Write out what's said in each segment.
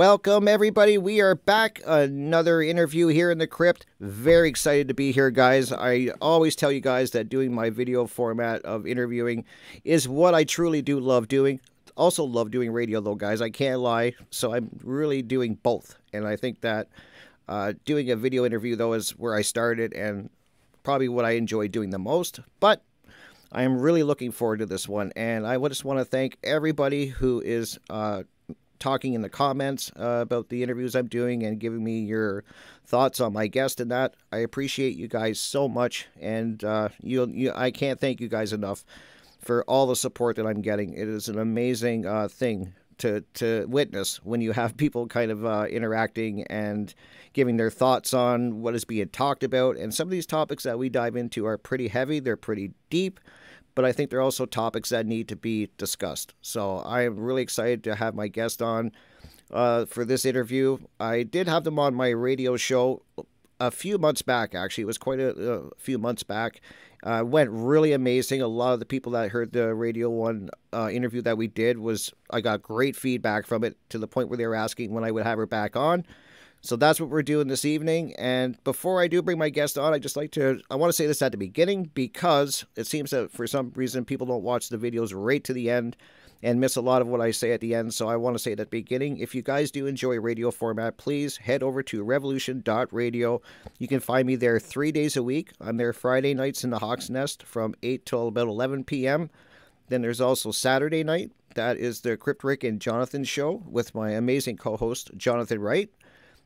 Welcome, everybody. We are back. Another interview here in the crypt. Very excited to be here, guys. I always tell you guys that doing my video format of interviewing is what I truly do love doing. Also, love doing radio, though, guys. I can't lie. So, I'm really doing both. And I think that uh, doing a video interview, though, is where I started and probably what I enjoy doing the most. But I am really looking forward to this one. And I just want to thank everybody who is. Uh, talking in the comments uh, about the interviews I'm doing and giving me your thoughts on my guest and that. I appreciate you guys so much, and uh, you, you, I can't thank you guys enough for all the support that I'm getting. It is an amazing uh, thing to to witness when you have people kind of uh, interacting and giving their thoughts on what is being talked about. And some of these topics that we dive into are pretty heavy. They're pretty deep but I think they're also topics that need to be discussed. So I'm really excited to have my guest on uh, for this interview. I did have them on my radio show a few months back, actually. It was quite a, a few months back. Uh, went really amazing. A lot of the people that heard the Radio One uh, interview that we did was I got great feedback from it to the point where they were asking when I would have her back on. So that's what we're doing this evening. And before I do bring my guest on, I just like to I want to say this at the beginning because it seems that for some reason people don't watch the videos right to the end and miss a lot of what I say at the end. So I want to say at the beginning, if you guys do enjoy radio format, please head over to revolution.radio. You can find me there three days a week. I'm there Friday nights in the Hawk's Nest from 8 till about 11 p.m. Then there's also Saturday night. That is the Crypt Rick and Jonathan show with my amazing co host, Jonathan Wright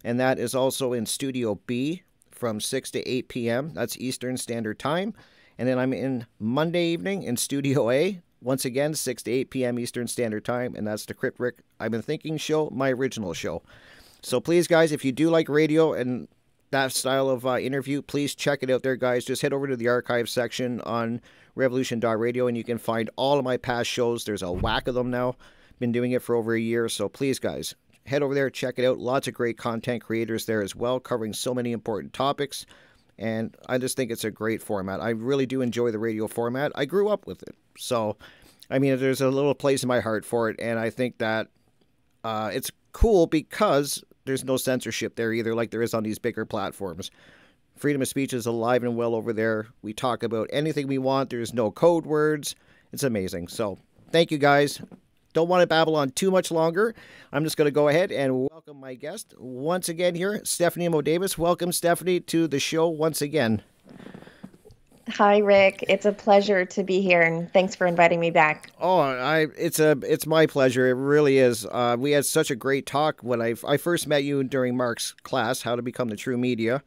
and that is also in Studio B from 6 to 8 p.m. That's Eastern Standard Time. And then I'm in Monday evening in Studio A, once again, 6 to 8 p.m. Eastern Standard Time, and that's the Crypt Rick I've Been Thinking show, my original show. So please, guys, if you do like radio and that style of uh, interview, please check it out there, guys. Just head over to the archive section on revolution.radio and you can find all of my past shows. There's a whack of them now. Been doing it for over a year. So please, guys, head over there, check it out. Lots of great content creators there as well, covering so many important topics. And I just think it's a great format. I really do enjoy the radio format. I grew up with it. So, I mean, there's a little place in my heart for it. And I think that uh, it's cool because there's no censorship there either, like there is on these bigger platforms. Freedom of speech is alive and well over there. We talk about anything we want, there's no code words. It's amazing. So, thank you guys. Don't want to babble on too much longer. I'm just going to go ahead and welcome my guest once again here, Stephanie Mo Davis. Welcome, Stephanie, to the show once again. Hi, Rick. It's a pleasure to be here, and thanks for inviting me back. Oh, I it's a it's my pleasure. It really is. Uh, we had such a great talk when I I first met you during Mark's class, How to Become the True Media,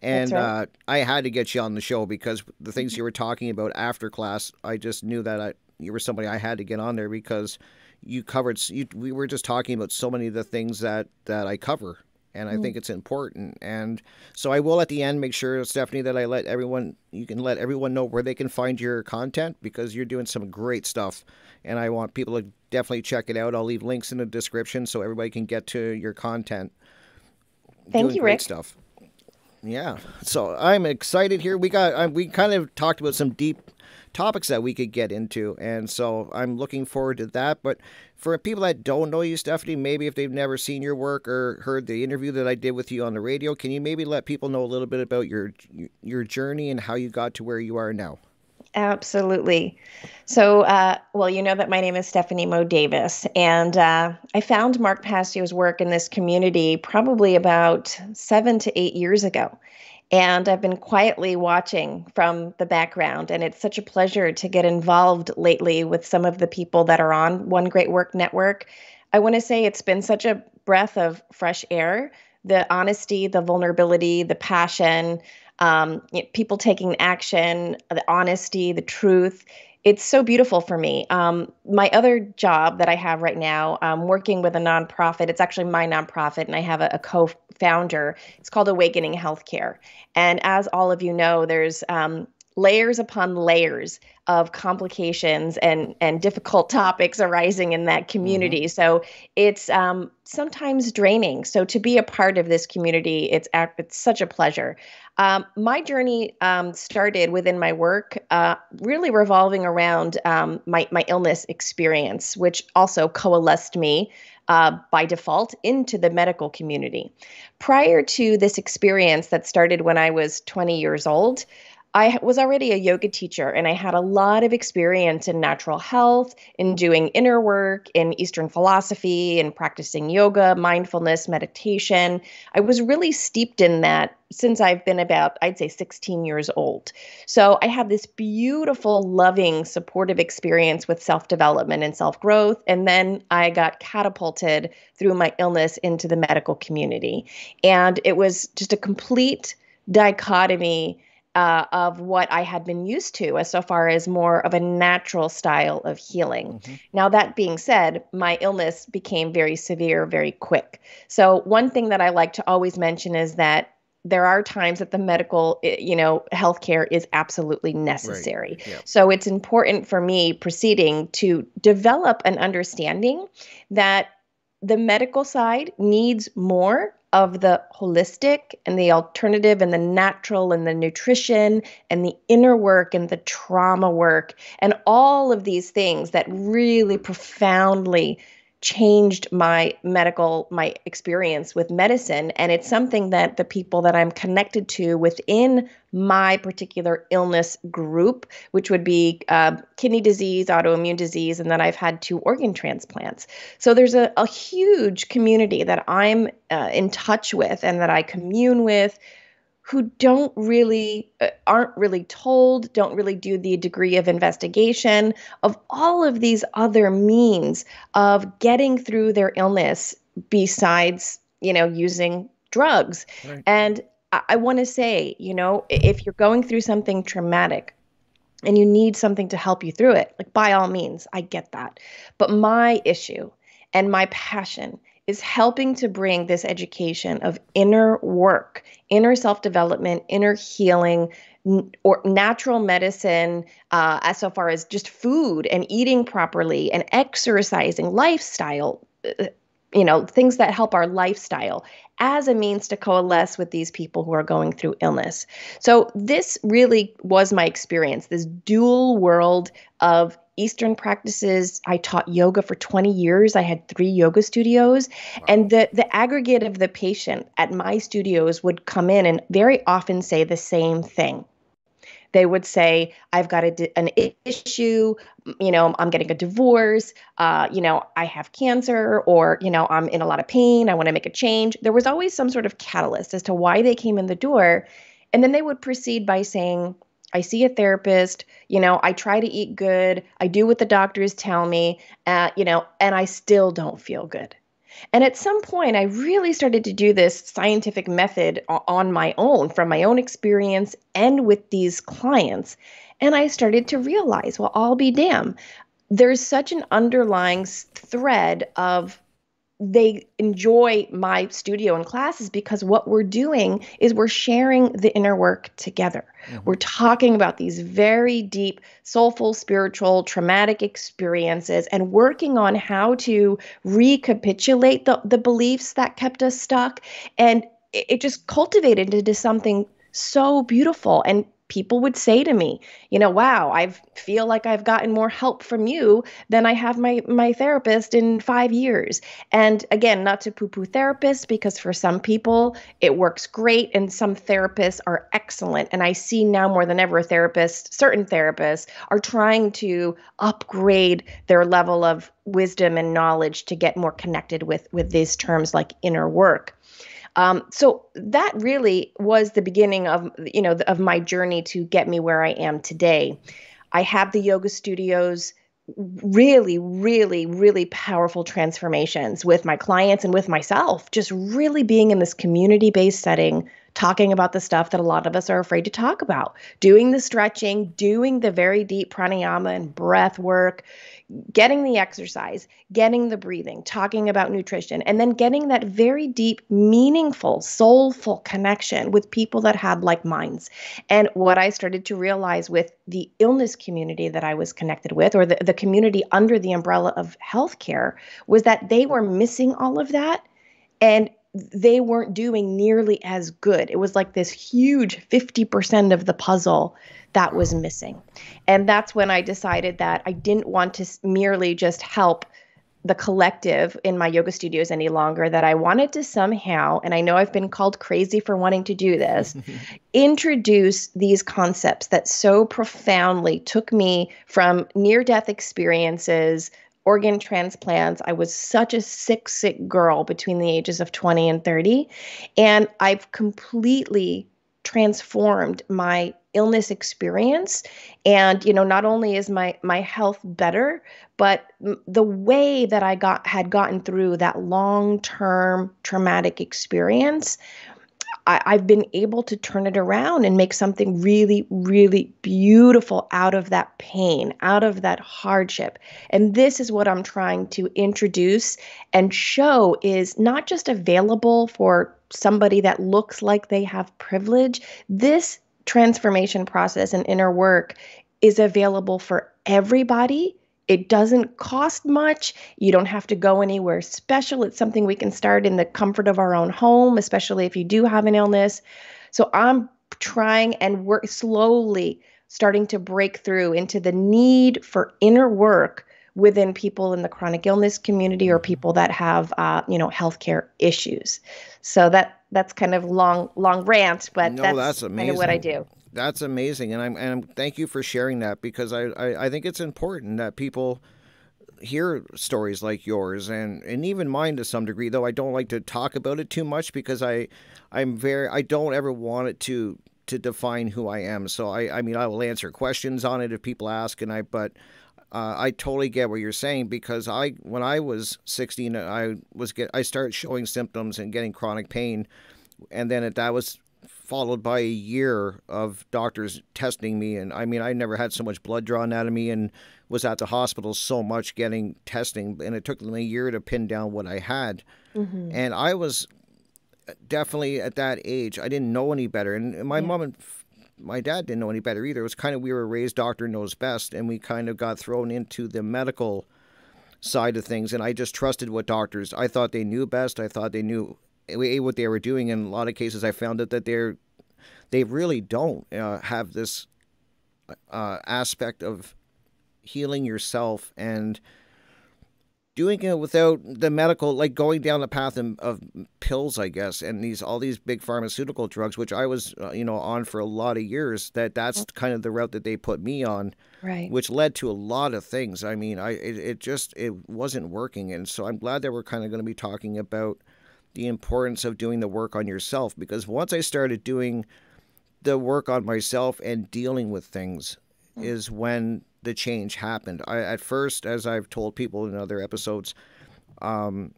and right. uh, I had to get you on the show because the things you were talking about after class, I just knew that I, you were somebody I had to get on there because you covered. You, we were just talking about so many of the things that that I cover, and I mm. think it's important. And so I will at the end make sure, Stephanie, that I let everyone. You can let everyone know where they can find your content because you're doing some great stuff, and I want people to definitely check it out. I'll leave links in the description so everybody can get to your content. Thank doing you, great Rick. Stuff. Yeah, so I'm excited here. We got I, we kind of talked about some deep topics that we could get into. And so I'm looking forward to that. But for people that don't know you, Stephanie, maybe if they've never seen your work or heard the interview that I did with you on the radio, can you maybe let people know a little bit about your your journey and how you got to where you are now? Absolutely. So, uh, well, you know that my name is Stephanie Mo Davis, and uh, I found Mark Passio's work in this community probably about seven to eight years ago. And I've been quietly watching from the background. And it's such a pleasure to get involved lately with some of the people that are on One Great Work Network. I want to say it's been such a breath of fresh air the honesty, the vulnerability, the passion, um, people taking action, the honesty, the truth it's so beautiful for me. Um, my other job that I have right now, um, working with a nonprofit, it's actually my nonprofit, and I have a, a co founder. It's called Awakening Healthcare. And as all of you know, there's um, layers upon layers of complications and and difficult topics arising in that community. Mm-hmm. So it's um, sometimes draining. So to be a part of this community, it's it's such a pleasure. Um, my journey um, started within my work, uh, really revolving around um, my my illness experience, which also coalesced me uh, by default into the medical community. Prior to this experience that started when I was 20 years old, I was already a yoga teacher and I had a lot of experience in natural health, in doing inner work, in Eastern philosophy, in practicing yoga, mindfulness, meditation. I was really steeped in that since I've been about, I'd say, 16 years old. So I had this beautiful, loving, supportive experience with self development and self growth. And then I got catapulted through my illness into the medical community. And it was just a complete dichotomy uh, of what I had been used to, as so far as more of a natural style of healing. Mm-hmm. Now, that being said, my illness became very severe very quick. So, one thing that I like to always mention is that there are times that the medical you know healthcare is absolutely necessary right. yeah. so it's important for me proceeding to develop an understanding that the medical side needs more of the holistic and the alternative and the natural and the nutrition and the inner work and the trauma work and all of these things that really profoundly changed my medical my experience with medicine. And it's something that the people that I'm connected to within my particular illness group which would be uh, kidney disease autoimmune disease and then I've had two organ transplants. So there's a, a huge community that I'm uh, in touch with and that I commune with who don't really uh, aren't really told don't really do the degree of investigation of all of these other means of getting through their illness besides you know using drugs right. and i, I want to say you know if you're going through something traumatic and you need something to help you through it like by all means i get that but my issue and my passion is helping to bring this education of inner work, inner self development, inner healing, n- or natural medicine, uh, as so far as just food and eating properly and exercising, lifestyle. Uh, you know, things that help our lifestyle as a means to coalesce with these people who are going through illness. So, this really was my experience this dual world of Eastern practices. I taught yoga for 20 years. I had three yoga studios. Wow. And the, the aggregate of the patient at my studios would come in and very often say the same thing. They would say, I've got a, an issue, you know, I'm getting a divorce, uh, you know, I have cancer, or, you know, I'm in a lot of pain, I want to make a change. There was always some sort of catalyst as to why they came in the door. And then they would proceed by saying, I see a therapist, you know, I try to eat good, I do what the doctors tell me, uh, you know, and I still don't feel good. And at some point, I really started to do this scientific method on my own from my own experience and with these clients. And I started to realize, well, I'll be damn. There's such an underlying thread of they enjoy my studio and classes because what we're doing is we're sharing the inner work together. Mm-hmm. We're talking about these very deep, soulful, spiritual, traumatic experiences and working on how to recapitulate the, the beliefs that kept us stuck. And it, it just cultivated into something so beautiful and people would say to me, you know, wow, I feel like I've gotten more help from you than I have my my therapist in 5 years. And again, not to poo-poo therapists because for some people it works great and some therapists are excellent and I see now more than ever therapists, certain therapists are trying to upgrade their level of wisdom and knowledge to get more connected with with these terms like inner work. Um, so that really was the beginning of you know of my journey to get me where I am today. I have the yoga studios really really really powerful transformations with my clients and with myself just really being in this community based setting talking about the stuff that a lot of us are afraid to talk about doing the stretching doing the very deep pranayama and breath work getting the exercise, getting the breathing, talking about nutrition, and then getting that very deep, meaningful, soulful connection with people that had like minds. And what I started to realize with the illness community that I was connected with, or the, the community under the umbrella of healthcare, was that they were missing all of that. And they weren't doing nearly as good. It was like this huge 50% of the puzzle that was missing. And that's when I decided that I didn't want to merely just help the collective in my yoga studios any longer that I wanted to somehow, and I know I've been called crazy for wanting to do this, introduce these concepts that so profoundly took me from near death experiences, organ transplants. I was such a sick, sick girl between the ages of 20 and 30. And I've completely transformed my illness experience and you know not only is my my health better but the way that i got had gotten through that long term traumatic experience I, I've been able to turn it around and make something really, really beautiful out of that pain, out of that hardship. And this is what I'm trying to introduce and show is not just available for somebody that looks like they have privilege. This transformation process and inner work is available for everybody it doesn't cost much. You don't have to go anywhere special. It's something we can start in the comfort of our own home, especially if you do have an illness. So I'm trying and work slowly starting to break through into the need for inner work within people in the chronic illness community or people that have uh, you know healthcare issues so that that's kind of long long rant but no, that's, that's amazing. kind of what i do that's amazing, and I'm and thank you for sharing that because I, I, I think it's important that people hear stories like yours and and even mine to some degree. Though I don't like to talk about it too much because I I'm very I don't ever want it to to define who I am. So I I mean I will answer questions on it if people ask, and I but. Uh, I totally get what you're saying because I, when I was 16, I was get I started showing symptoms and getting chronic pain, and then it, that was followed by a year of doctors testing me. And I mean, I never had so much blood drawn out of me and was at the hospital so much getting testing. And it took them a year to pin down what I had. Mm-hmm. And I was definitely at that age, I didn't know any better. And my yeah. mom and my dad didn't know any better either. It was kind of, we were raised doctor knows best. And we kind of got thrown into the medical side of things. And I just trusted what doctors, I thought they knew best. I thought they knew what they were doing. In a lot of cases, I found it that they're they really don't uh, have this uh, aspect of healing yourself and doing it without the medical like going down the path of, of, pills i guess and these all these big pharmaceutical drugs which i was uh, you know on for a lot of years that that's kind of the route that they put me on right which led to a lot of things i mean i it, it just it wasn't working and so i'm glad that we're kind of going to be talking about the importance of doing the work on yourself because once I started doing the work on myself and dealing with things mm. is when the change happened. I at first, as I've told people in other episodes, um,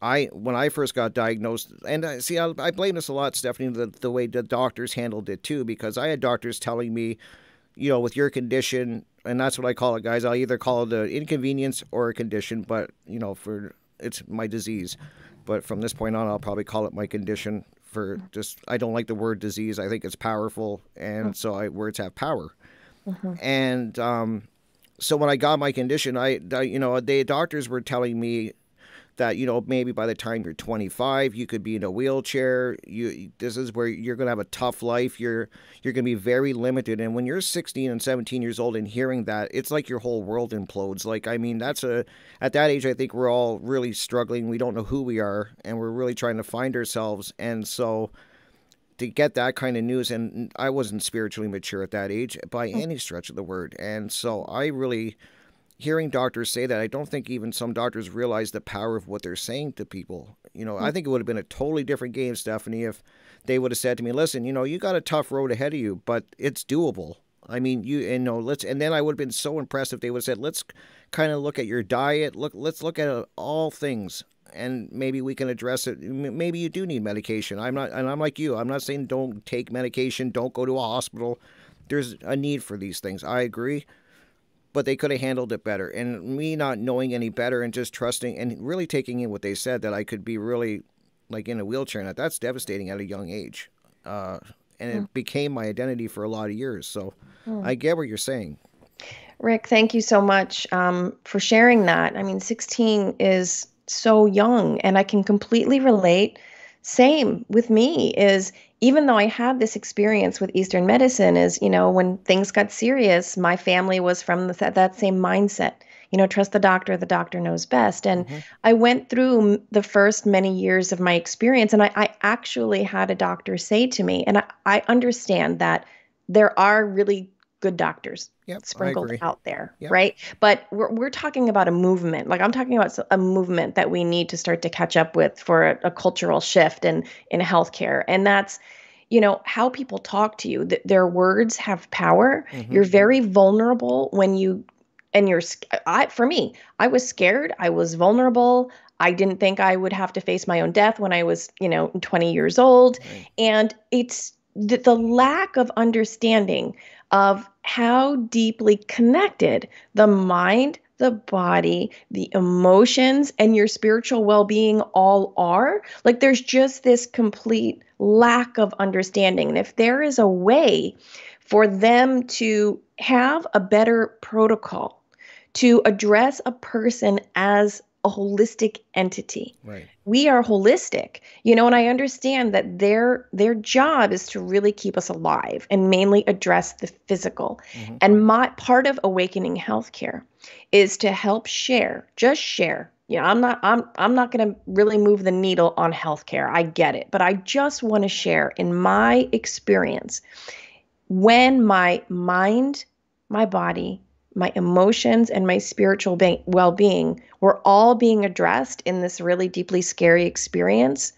I when I first got diagnosed, and I see I, I blame this a lot, Stephanie, the the way the doctors handled it too, because I had doctors telling me, you know, with your condition, and that's what I call it, guys. I'll either call it an inconvenience or a condition, but you know, for it's my disease. But from this point on, I'll probably call it my condition for just, I don't like the word disease. I think it's powerful. And so I, words have power. Mm-hmm. And um, so when I got my condition, I, I, you know, the doctors were telling me that you know maybe by the time you're 25 you could be in a wheelchair. You this is where you're going to have a tough life. You're you're going to be very limited. And when you're 16 and 17 years old and hearing that it's like your whole world implodes. Like i mean that's a at that age i think we're all really struggling. We don't know who we are and we're really trying to find ourselves. And so to get that kind of news and i wasn't spiritually mature at that age by hmm. any stretch of the word. And so i really hearing doctors say that, I don't think even some doctors realize the power of what they're saying to people. You know, I hmm. think it would have been a totally different game, Stephanie, if they would have said to me, "Listen, you know, you got a tough road ahead of you, but it's doable." I mean, you and know, let's and then I would have been so impressed if they would have said, "Let's kind of look at your diet. Look, let's look at all things." And maybe we can address it. Maybe you do need medication. I'm not, and I'm like you. I'm not saying don't take medication, don't go to a hospital. There's a need for these things. I agree but they could have handled it better. And me not knowing any better and just trusting and really taking in what they said that I could be really like in a wheelchair and that's devastating at a young age. Uh, and it hmm. became my identity for a lot of years. So mm. I get what you're saying. Rick, thank you so much um, for sharing that. I mean, 16 is so young, and I can completely relate. Same with me is even though I had this experience with Eastern medicine, is, you know, when things got serious, my family was from the, that same mindset. you know, trust the doctor, the doctor knows best. And mm-hmm. I went through the first many years of my experience, and I, I actually had a doctor say to me, and I, I understand that there are really good doctors yep, sprinkled out there, yep. right? But we're, we're talking about a movement. Like I'm talking about a movement that we need to start to catch up with for a, a cultural shift in in healthcare, and that's you know how people talk to you. Th- their words have power. Mm-hmm. You're very vulnerable when you and you're I for me, I was scared, I was vulnerable. I didn't think I would have to face my own death when I was, you know, 20 years old. Right. And it's the, the lack of understanding of how deeply connected the mind, the body, the emotions, and your spiritual well being all are. Like there's just this complete lack of understanding. And if there is a way for them to have a better protocol to address a person as a holistic entity. Right. We are holistic. You know, and I understand that their their job is to really keep us alive and mainly address the physical. Mm-hmm. And my part of awakening healthcare is to help share, just share. You know, I'm not I'm I'm not going to really move the needle on healthcare. I get it, but I just want to share in my experience when my mind, my body, my emotions and my spiritual be- well-being were all being addressed in this really deeply scary experience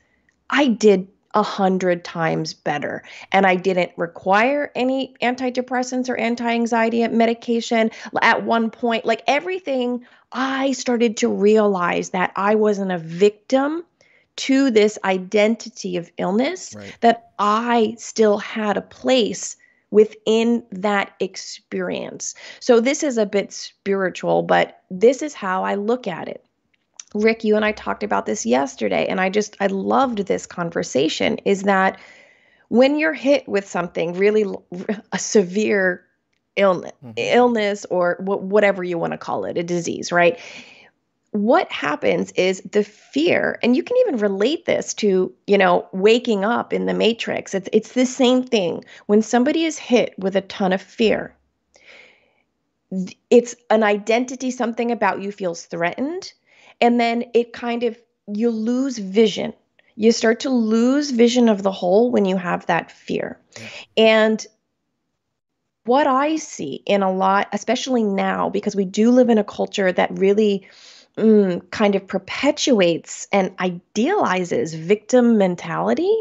i did a hundred times better and i didn't require any antidepressants or anti-anxiety medication at one point like everything i started to realize that i wasn't a victim to this identity of illness right. that i still had a place within that experience. So this is a bit spiritual, but this is how I look at it. Rick, you and I talked about this yesterday, and I just, I loved this conversation. Is that when you're hit with something really, a severe illness, mm-hmm. illness or whatever you want to call it, a disease, right? What happens is the fear and you can even relate this to you know waking up in the matrix. It's it's the same thing. When somebody is hit with a ton of fear it's an identity something about you feels threatened and then it kind of you lose vision. You start to lose vision of the whole when you have that fear. And what i see in a lot especially now because we do live in a culture that really mm, kind of perpetuates and idealizes victim mentality.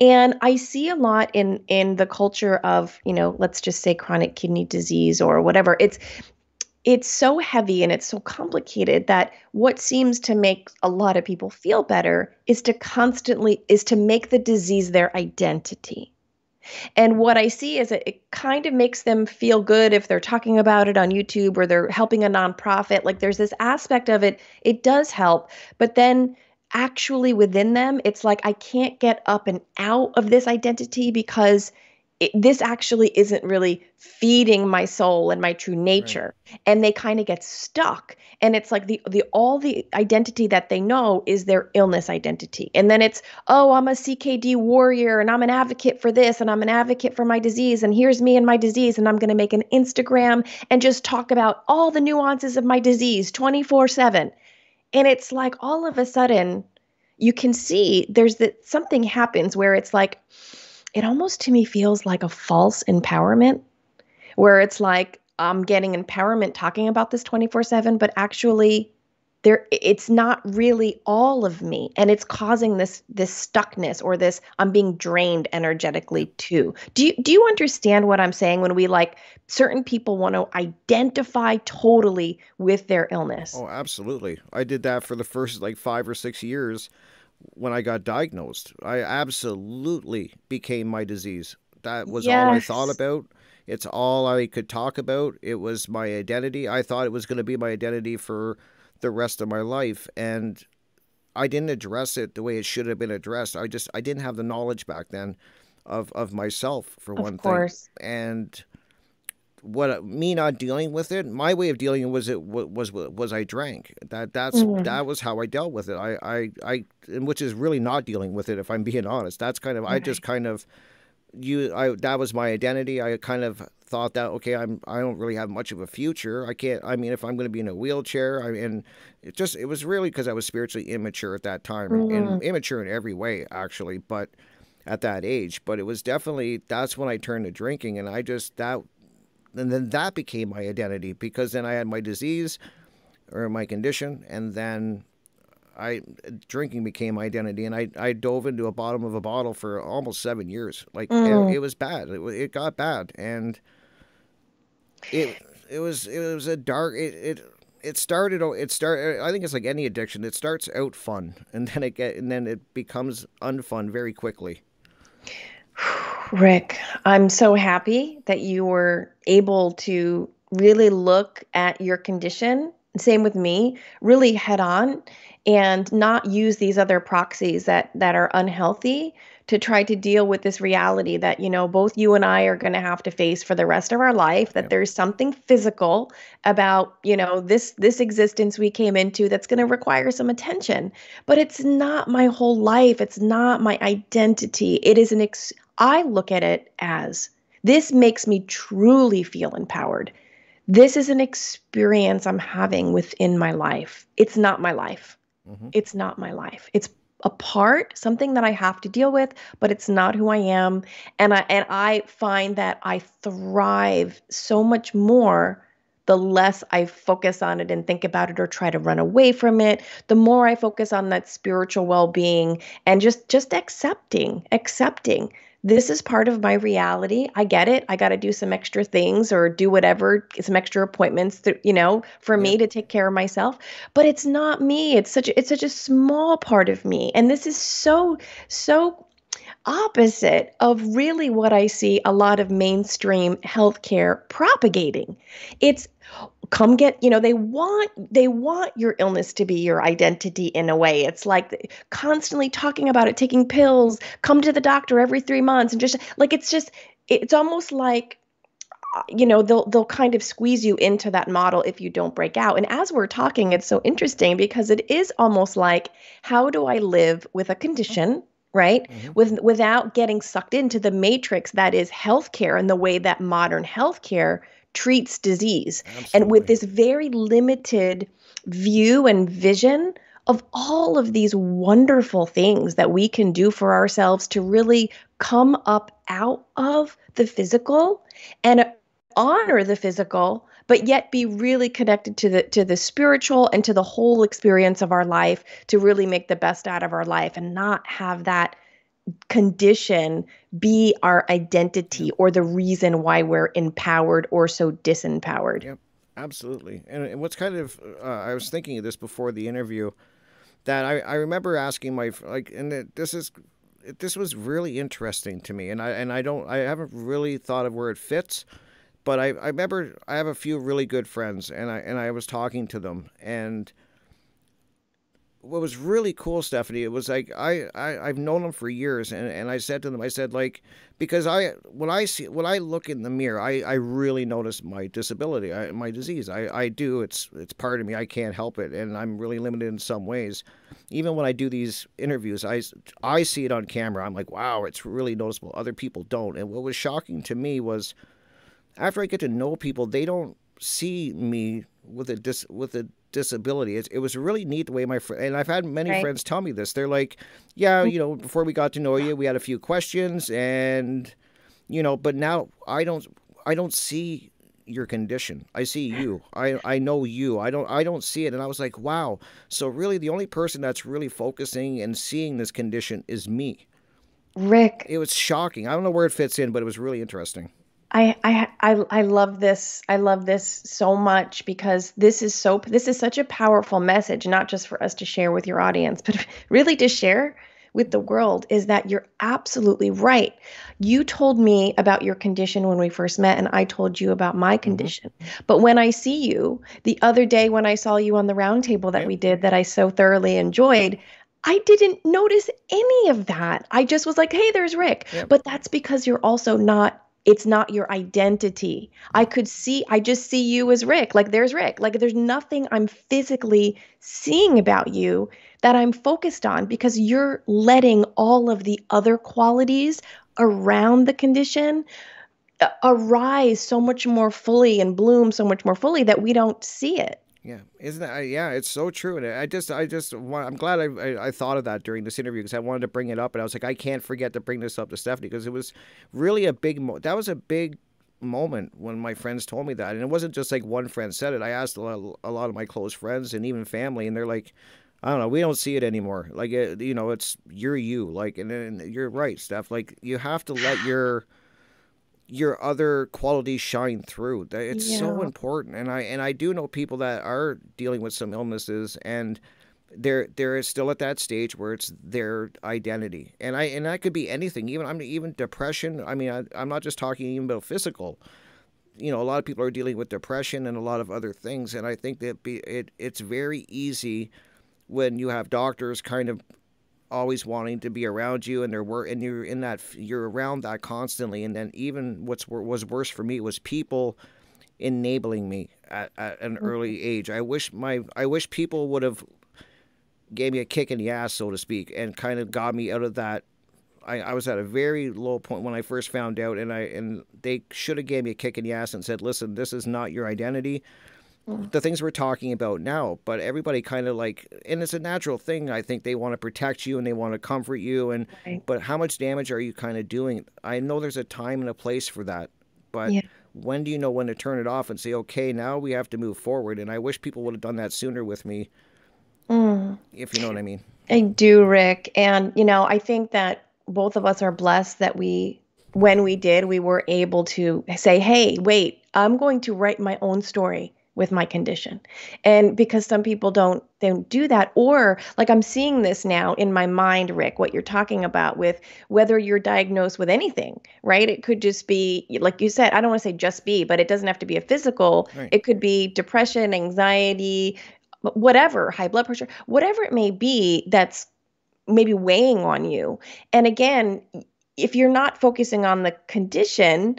And i see a lot in in the culture of you know let's just say chronic kidney disease or whatever. It's it's so heavy and it's so complicated that what seems to make a lot of people feel better is to constantly is to make the disease their identity and what I see is it, it kind of makes them feel good if they're talking about it on YouTube or they're helping a nonprofit. Like there's this aspect of it, it does help. But then actually within them, it's like I can't get up and out of this identity because it, this actually isn't really feeding my soul and my true nature. Right. and they kind of get stuck. And it's like the the all the identity that they know is their illness identity. And then it's oh I'm a CKD warrior and I'm an advocate for this and I'm an advocate for my disease and here's me and my disease and I'm going to make an Instagram and just talk about all the nuances of my disease 24/7 and it's like all of a sudden you can see there's that something happens where it's like it almost to me feels like a false empowerment where it's like I'm getting empowerment talking about this 24/7 but actually there it's not really all of me and it's causing this this stuckness or this I'm being drained energetically too. Do you do you understand what I'm saying when we like certain people want to identify totally with their illness? Oh, absolutely. I did that for the first like 5 or 6 years when I got diagnosed. I absolutely became my disease. That was yes. all I thought about. It's all I could talk about. It was my identity. I thought it was going to be my identity for the rest of my life. And I didn't address it the way it should have been addressed. I just I didn't have the knowledge back then of of myself for of one course. thing. And what me not dealing with it my way of dealing was it was was I drank that that's mm-hmm. that was how I dealt with it I I I which is really not dealing with it if I'm being honest that's kind of I just kind of you I that was my identity I kind of thought that okay, I'm I don't really have much of a future. I can't. I mean, if I'm going to be in a wheelchair, I and it just it was really because I was spiritually immature at that time mm-hmm. and immature in every way actually, but at that age. But it was definitely that's when I turned to drinking, and I just that and then that became my identity because then I had my disease or my condition, and then I drinking became my identity, and I, I dove into a bottom of a bottle for almost seven years. Like mm. it, it, was bad. It, it got bad, and it it was it was a dark. It it it started. It started. I think it's like any addiction. It starts out fun, and then it get and then it becomes unfun very quickly. Rick, I'm so happy that you were able to really look at your condition. Same with me, really head on and not use these other proxies that that are unhealthy to try to deal with this reality that you know both you and I are going to have to face for the rest of our life that there's something physical about you know this this existence we came into that's going to require some attention. But it's not my whole life. It's not my identity. It is an ex- I look at it as this makes me truly feel empowered this is an experience I'm having within my life it's not my life Mm-hmm. It's not my life. It's a part, something that I have to deal with, but it's not who I am. And I and I find that I thrive so much more the less I focus on it and think about it or try to run away from it, the more I focus on that spiritual well-being and just just accepting, accepting this is part of my reality. I get it. I got to do some extra things or do whatever, some extra appointments, you know, for me to take care of myself. But it's not me. It's such it's such a small part of me. And this is so so opposite of really what I see a lot of mainstream healthcare propagating. It's come get you know they want they want your illness to be your identity in a way it's like constantly talking about it taking pills come to the doctor every 3 months and just like it's just it's almost like uh, you know they'll they'll kind of squeeze you into that model if you don't break out and as we're talking it's so interesting because it is almost like how do i live with a condition right mm-hmm. with without getting sucked into the matrix that is healthcare and the way that modern healthcare treats disease. Absolutely. And with this very limited view and vision of all of these wonderful things that we can do for ourselves to really come up out of the physical and honor the physical but yet be really connected to the to the spiritual and to the whole experience of our life to really make the best out of our life and not have that condition be our identity or the reason why we're empowered or so disempowered. Yep, absolutely. And, and what's kind of, uh, I was thinking of this before the interview, that I, I remember asking my, like, and it, this is, it, this was really interesting to me. And I, and I don't, I haven't really thought of where it fits, but I, I remember I have a few really good friends and I, and I was talking to them and, what was really cool, Stephanie, it was like I, I I've known them for years, and, and I said to them, I said like because I when I see when I look in the mirror, I, I really notice my disability, I, my disease. I, I do. It's it's part of me. I can't help it, and I'm really limited in some ways. Even when I do these interviews, I I see it on camera. I'm like, wow, it's really noticeable. Other people don't. And what was shocking to me was after I get to know people, they don't see me with a dis with a disability. It, it was really neat the way my friend and I've had many right. friends tell me this. They're like, "Yeah, mm-hmm. you know, before we got to know you, we had a few questions, and you know, but now I don't, I don't see your condition. I see you. I I know you. I don't I don't see it." And I was like, "Wow." So really, the only person that's really focusing and seeing this condition is me. Rick. It was shocking. I don't know where it fits in, but it was really interesting. I, I I I love this. I love this so much because this is so this is such a powerful message, not just for us to share with your audience, but really to share with the world is that you're absolutely right. You told me about your condition when we first met, and I told you about my mm-hmm. condition. Mm-hmm. But when I see you the other day, when I saw you on the roundtable that we did, that I so thoroughly enjoyed, I didn't notice any of that. I just was like, hey, there's Rick. Yep. But that's because you're also not it's not your identity. I could see, I just see you as Rick. Like there's Rick. Like there's nothing I'm physically seeing about you that I'm focused on because you're letting all of the other qualities around the condition uh, arise so much more fully and bloom so much more fully that we don't see it. Yeah, isn't that? Yeah, it's so true. And I just, I just, I'm glad I, I, I thought of that during this interview because I wanted to bring it up, and I was like, I can't forget to bring this up to Stephanie because it was really a big. Mo- that was a big moment when my friends told me that, and it wasn't just like one friend said it. I asked a lot, a lot of my close friends and even family, and they're like, I don't know, we don't see it anymore. Like, it, you know, it's you're you. Like, and, and you're right, Steph. Like, you have to let your your other qualities shine through. It's yeah. so important. And I and I do know people that are dealing with some illnesses and they're they're still at that stage where it's their identity. And I and that could be anything. Even I mean even depression. I mean I, I'm not just talking even about physical. You know, a lot of people are dealing with depression and a lot of other things. And I think that be, it it's very easy when you have doctors kind of always wanting to be around you and they're work and you're in that you're around that constantly. And then even what's was worse for me was people enabling me at, at an mm-hmm. early age. I wish my i wish people would have gave me a kick in the ass so to speak and kind of got me out of that. I, I was at a very low point when I first found out, and I and they should have gave me a kick in the ass and said, "Listen, this is not your identity the things we're talking about now. But everybody kind of like, and it's a natural thing. I think they want to protect you and they want to comfort you. And right. but how much damage are you kind of doing? I know there's a time and a place for that, but. Yeah. When do you know when to turn it off and say, okay, now we have to move forward? And I wish people would have done that sooner with me, mm. if you know what I mean. I do, Rick. And, you know, I think that both of us are blessed that we when we did, we were able to say, hey, wait, I'm going to write my own story with my condition. And because some people don't they don't do that or like i'm seeing this now in my mind rick what you're talking about with whether you're diagnosed with anything right? It could just be like you said i don't want to say just be but it doesn't have to be a physical. Right. it could be depression anxiety whatever high blood pressure whatever it may be that's maybe weighing on you. And again if you're not focusing on the condition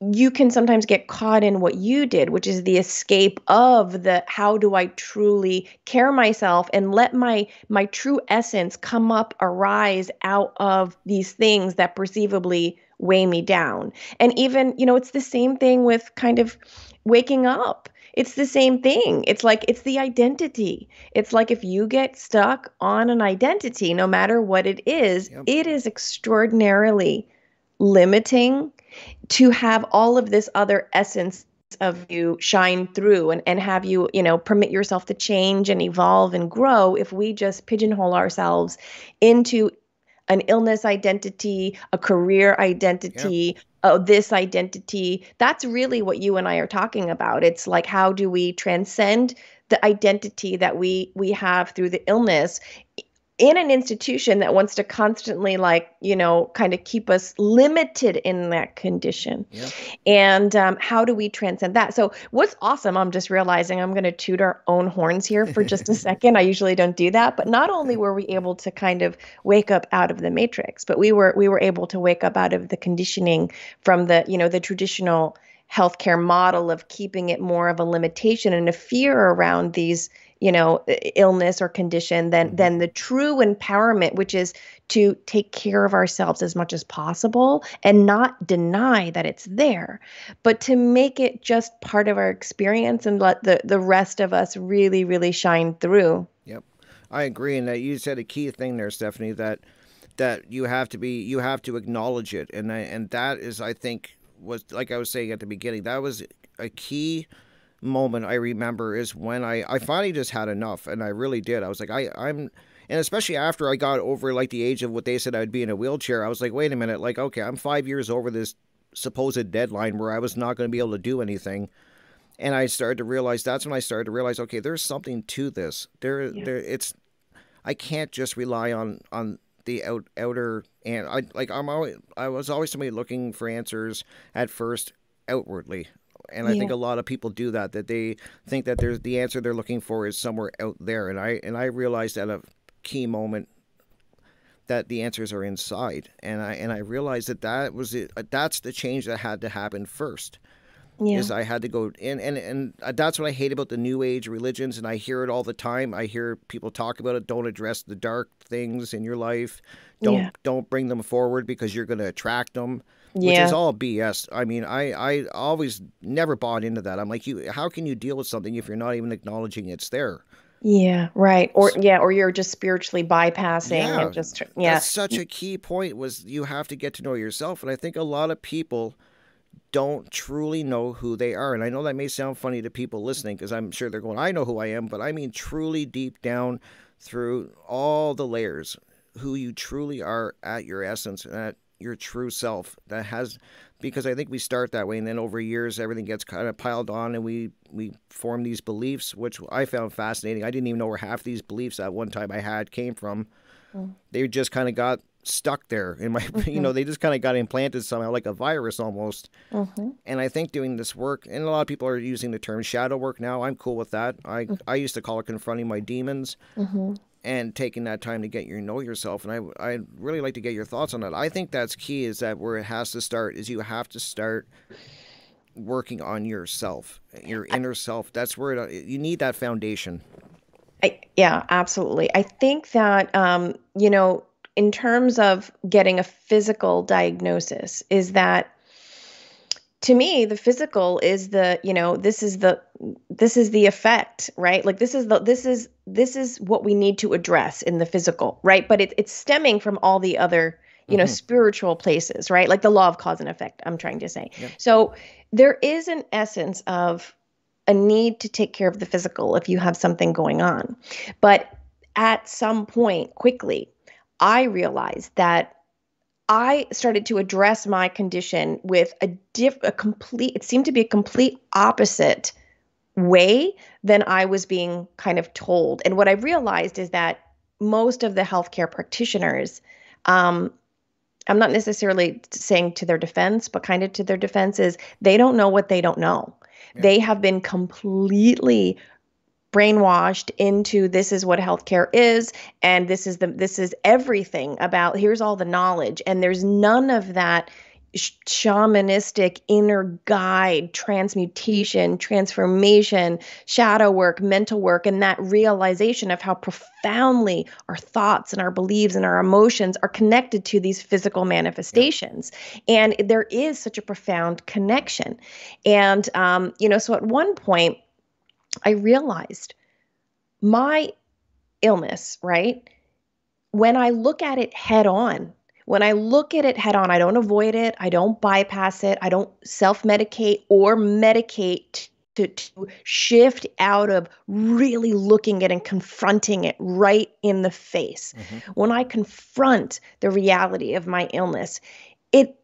you can sometimes get caught in what you did, which is the escape of the how do I truly care myself and let my my true essence come up, arise out of these things that perceivably weigh me down. And even, you know, it's the same thing with kind of waking up. It's the same thing. It's like it's the identity. It's like if you get stuck on an identity, no matter what it is, yep. it is extraordinarily limiting to have all of this other essence of you shine through and, and have you, you know, permit yourself to change and evolve and grow if we just pigeonhole ourselves into an illness identity, a career identity, yeah. oh, this identity. That's really what you and I are talking about. It's like how do we transcend the identity that we we have through the illness in an institution that wants to constantly like you know kind of keep us limited in that condition. Yeah. and um, how do we transcend that? So what's awesome i'm just realizing i'm going to toot our own horns here for just a second. I usually don't do that but not only were we able to kind of wake up out of the matrix but we were we were able to wake up out of the conditioning from the you know the traditional healthcare model of keeping it more of a limitation and a fear around these you know illness or condition than mm-hmm. than the true empowerment which is to take care of ourselves as much as possible and not deny that it's there but to make it just part of our experience and let the the rest of us really really shine through yep i agree and that you said a key thing there stephanie that that you have to be you have to acknowledge it and I, and that is i think was like i was saying at the beginning that was a key moment I remember is when I, I finally just had enough, and I really did. I was like, I, I'm, and especially after I got over like the age of what they said I'd be in a wheelchair, I was like, wait a minute, like, okay, I'm five years over this supposed deadline where I was not going to be able to do anything. And I started to realize that's when I started to realize, okay, there's something to this. There, yeah. there, it's, I can't just rely on on the out, outer and I like I'm always I was always somebody looking for answers at first outwardly and I think a lot of people do that. That they think that there's the answer they're looking for is somewhere out there. And I and I realized at a key moment that the answers are inside. And I and I realized that that was it. Uh, that's the change that had to happen first. Yeah. Is I had to go in and and uh, that's what I hate about the new age religions and I hear it all the time. I hear people talk about it. Don't address the dark things in your life. Don't yeah. don't bring them forward because you're going to attract them which Yeah. is all BS. I mean, I I always never bought into that. I'm like, you, how can you deal with something if you're not even acknowledging it's there? Yeah, right. Or yeah, or you're just spiritually bypassing Yeah, and just yeah. That's such a key point. Was you have to get to know yourself, and I think a lot of people don't truly know who they are. And I know that may sound funny to people listening because I'm sure they're going, I know who I am, but I mean truly deep down through all the layers, who you truly are at your essence and at your true self. That has because I think we start that way and then over years everything gets kind of piled on and we we form these beliefs which I found fascinating. I didn't even know where half these beliefs at one time I had came from. They just kind of got stuck there in my you know they just kind of got implanted somehow like a virus almost Mhm. and i think doing this work and a lot of people are using the term shadow work now i'm cool with that i i used to call it confronting my demons Mhm. And taking that time to get your know yourself and i i really like to get your thoughts on that. I think that's key is that where it has to start is you have to start working on yourself your inner self. That's where it, you need that foundation. I, yeah, absolutely. I think that um, you know, in terms of getting a physical diagnosis, is that to me the physical is the you know this is the this is the effect right? Like this is the this is this is what we need to address in the physical right? But it, it's stemming from all the other you know Mhm. spiritual places right? Like the law of cause and effect i'm trying to say. Yep. so there is an essence of a need to take care of the physical if you have something going on. But at some point quickly i realized that I started to address my condition with a diff a complete it seemed to be a complete opposite way than I was being kind of told. And what I realized is that most of the healthcare practitioners um I'm not necessarily saying to their defense, but kind of to their defense is they don't know what they don't know. Yeah. They have been completely brainwashed into this is what healthcare is and this is the this is everything about here's all the knowledge. And there's none of that sh- shamanistic inner guide transmutation transformation shadow work mental work and that realization of how profoundly our thoughts and our beliefs and our emotions are connected to these physical manifestations. And there is such a profound connection. And um, you know so at one point I realized my illness, right? When I look at it head on, when I look at it head on, I don't avoid it, I don't bypass it, I don't self medicate or medicate to, to shift out of really looking at and confronting it right in the face. Mhm. When I confront the reality of my illness, it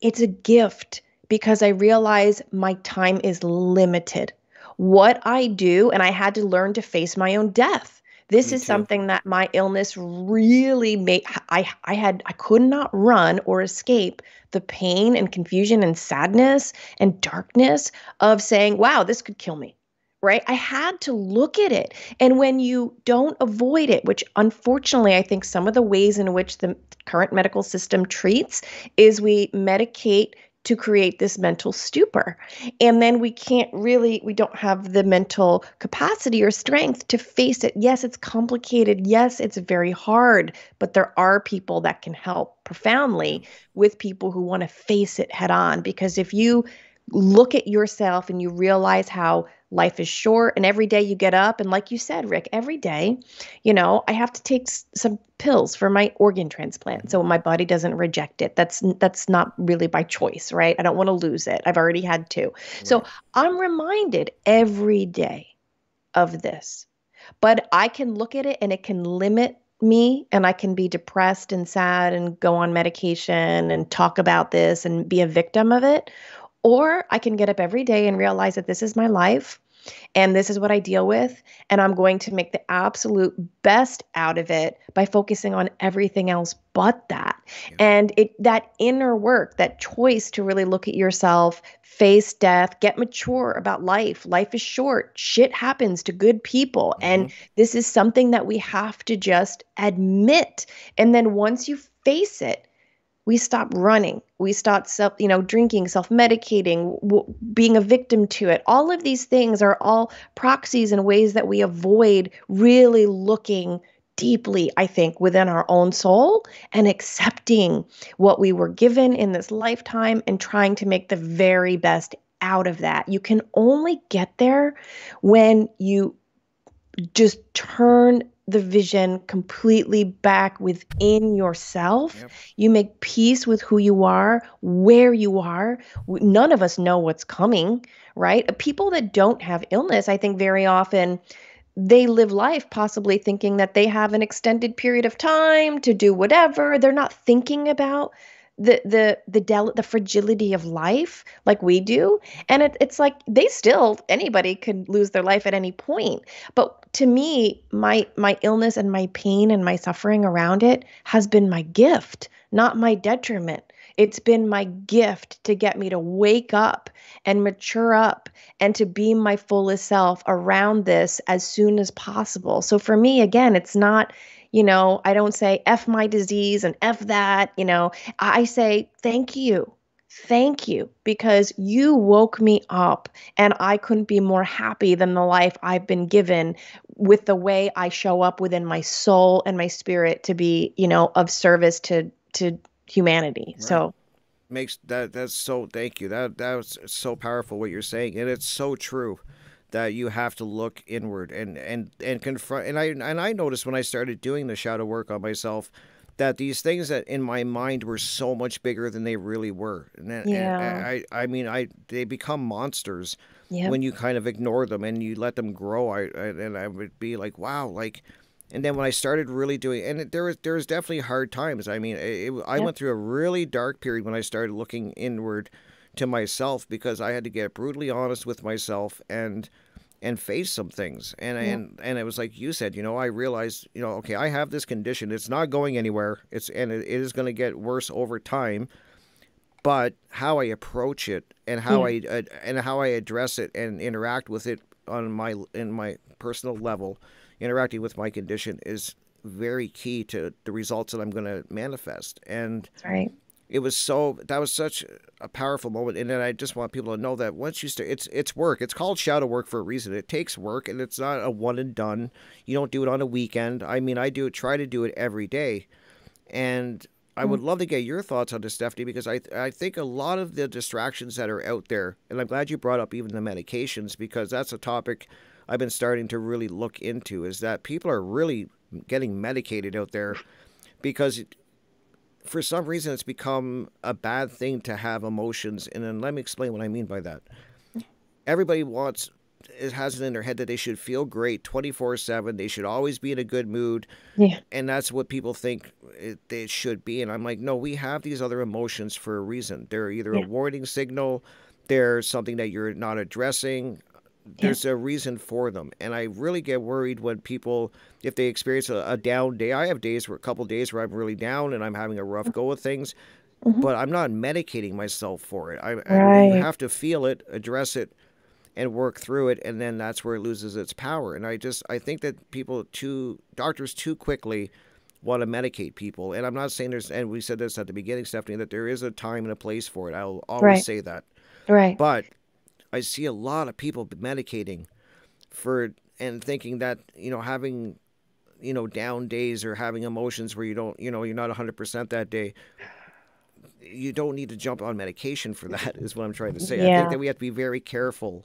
it's a gift because I realize my time is limited what I do, and I had to learn to face my own death. This Me is too. something that my illness really made. I I had I could not run or escape the pain and confusion and sadness and darkness of saying, "Wow, this could kill me." Right? I had to look at it. And when you don't avoid it, which unfortunately I think some of the ways in which the current medical system treats is we medicate to create this mental stupor. And then we can't really we don't have the mental capacity or strength to face it. Yes it's complicated. Yes it's very hard but there are people that can help profoundly with people who want to face it head on because if you look at yourself and you realize how life is short and every day you get up and like you said Rick every day you know I have to take s- some pills for my organ transplant so my body doesn't reject it. That's that's not really by choice right? I don't want to lose it. I've already had two. So I'm reminded every day of this but I can look at it and it can limit me and I can be depressed and sad and go on medication and talk about this and be a victim of it or I can get up every day and realize that this is my life and this is what I deal with. And I'm going to make the absolute best out of it by focusing on everything else but that. Yeah. And it that inner work, that choice to really look at yourself, face death, get mature about life. Life is short. Shit happens to good people. Mm-hmm. And this is something that we have to just admit. And then once you face it, we stop running we stop self you know drinking self-medicating w- being a victim to it all of these things are all proxies and ways that we avoid really looking deeply, I think, within our own soul and accepting what we were given in this lifetime and trying to make the very best out of that. You can only get there when you just turn the vision completely back within yourself. Yep. You make peace with who you are, where you are. None of us know what's coming, right? Uh, people that don't have illness, I think very often they live life possibly thinking that they have an extended period of time to do whatever. They're not thinking about the the the del- the fragility of life like we do. And it, it's like they still anybody could lose their life at any point. But to me my my illness and my pain and my suffering around it has been my gift not my detriment. It's been my gift to get me to wake up and mature up and to be my fullest self around this as soon as possible. So for me again it's not you know, I don't say F my disease and F that, you know, I say thank you. Thank you because you woke me up and I couldn't be more happy than the life I've been given with the way I show up within my soul and my spirit to be, you know, of service to to humanity. Right. So makes that that's so thank you. That that was so powerful what you're saying and it's so true that you have to look inward and and and confront and I and I noticed when I started doing the shadow work on myself that these things that in my mind were so much bigger than they really were. And, yeah. And I I mean I they become monsters yep. when you kind of ignore them and you let them grow. I, I and I would be like, wow, like and then when I started really doing, and it, there was there was definitely hard times. I mean, it, it, I yep. went through a really dark period when I started looking inward to myself because I had to get brutally honest with myself and and face some things. And yeah. and and it was like you said, you know, I realized, you know, okay, I have this condition. It's not going anywhere. It's and it, it is going to get worse over time. But how I approach it and how yeah. I uh, and how I address it and interact with it on my in my personal level, interacting with my condition is very key to the results that I'm going to manifest. And That's right it was so that was such a powerful moment and then i just want people to know that once you start it's it's work it's called shadow work for a reason it takes work and it's not a one and done you don't do it on a weekend i mean i do it try to do it every day and I would mm. love to get your thoughts on this, Stephanie, because I I think a lot of the distractions that are out there, and I'm glad you brought up even the medications because that's a topic I've been starting to really look into. Is that people are really getting medicated out there because for some reason it's become a bad thing to have emotions and then let me explain what i mean by that. Everybody wants it has it in their head that they should feel great 24-7 they should always be in a good mood. Yeah. and that's what people think it, they should be. And i'm like no we have these other emotions for a reason. They're either yeah. a warning signal. They're something that you're not addressing there's yeah. a reason for them. And i really get worried when people if they experience a, a, down day. I have days where a couple days where i'm really down and i'm having a rough go of things mm-hmm. but i'm not medicating myself for it. I, right. I have to feel it address it and work through it and then that's where it loses its power. And i just i think that people too doctors too quickly want to medicate people. And i'm not saying there's and we said this at the beginning stephanie that there is a time and a place for it. I'll always right. say that. Right. But I see a lot of people medicating for and thinking that you know having you know down days or having emotions where you don't you know you're not 100% that day you don't need to jump on medication for that is what i'm trying to say yeah. i think that we have to be very careful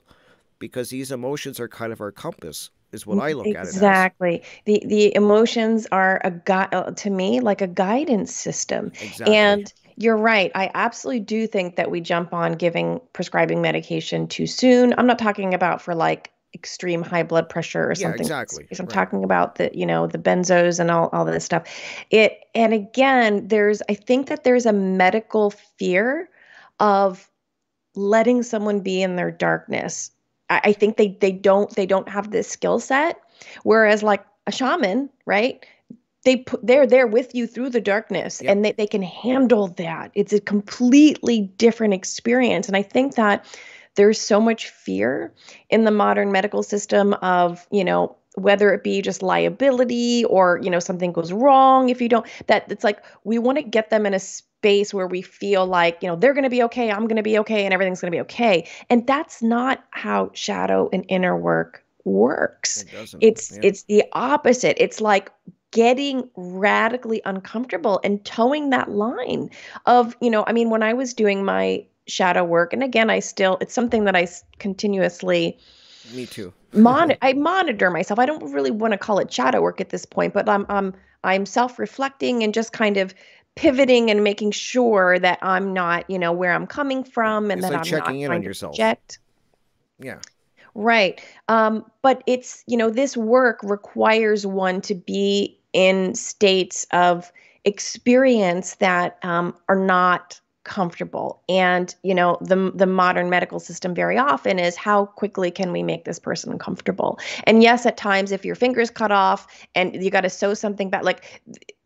because these emotions are kind of our compass is what i look exactly. at exactly the the emotions are a guide uh, to me like a guidance system exactly. and you're right. I absolutely do think that we jump on giving prescribing medication too soon. I'm not talking about for like extreme high blood pressure or something. Yeah, exactly. I'm right. talking about the, you know, the benzos and all, all this stuff. It and again, there's I think that there's a medical fear of letting someone be in their darkness. I, I think they they don't they don't have this skill set. Whereas like a shaman, right? They put they're there with you through the darkness yep. and they, they can handle that it's a completely different experience and i think that there's so much fear in the modern medical system of you know whether it be just liability or you know something goes wrong if you don't that it's like we want to get them in a space where we feel like you know they're going to be okay i'm going to be okay and everything's going to be okay and that's not how shadow and inner work works it it's yeah. it's the opposite it's like getting radically uncomfortable and toeing that line of, you know, I mean, when I was doing my shadow work, and again, I still, it's something that I continuously. Me too. mon- I monitor myself. I don't really want to call it shadow work at this point, but I'm I'm I'm self-reflecting and just kind of pivoting and making sure that I'm not, you know, where I'm coming from and it's that like I'm checking not in on yourself. project. Yeah. Right. Um, but it's, you know, this work requires one to be in states of experience that um, are not comfortable. And, you know, the the modern medical system very often is how quickly can we make this person comfortable? And yes, at times if your finger's cut off and you got to sew something back, like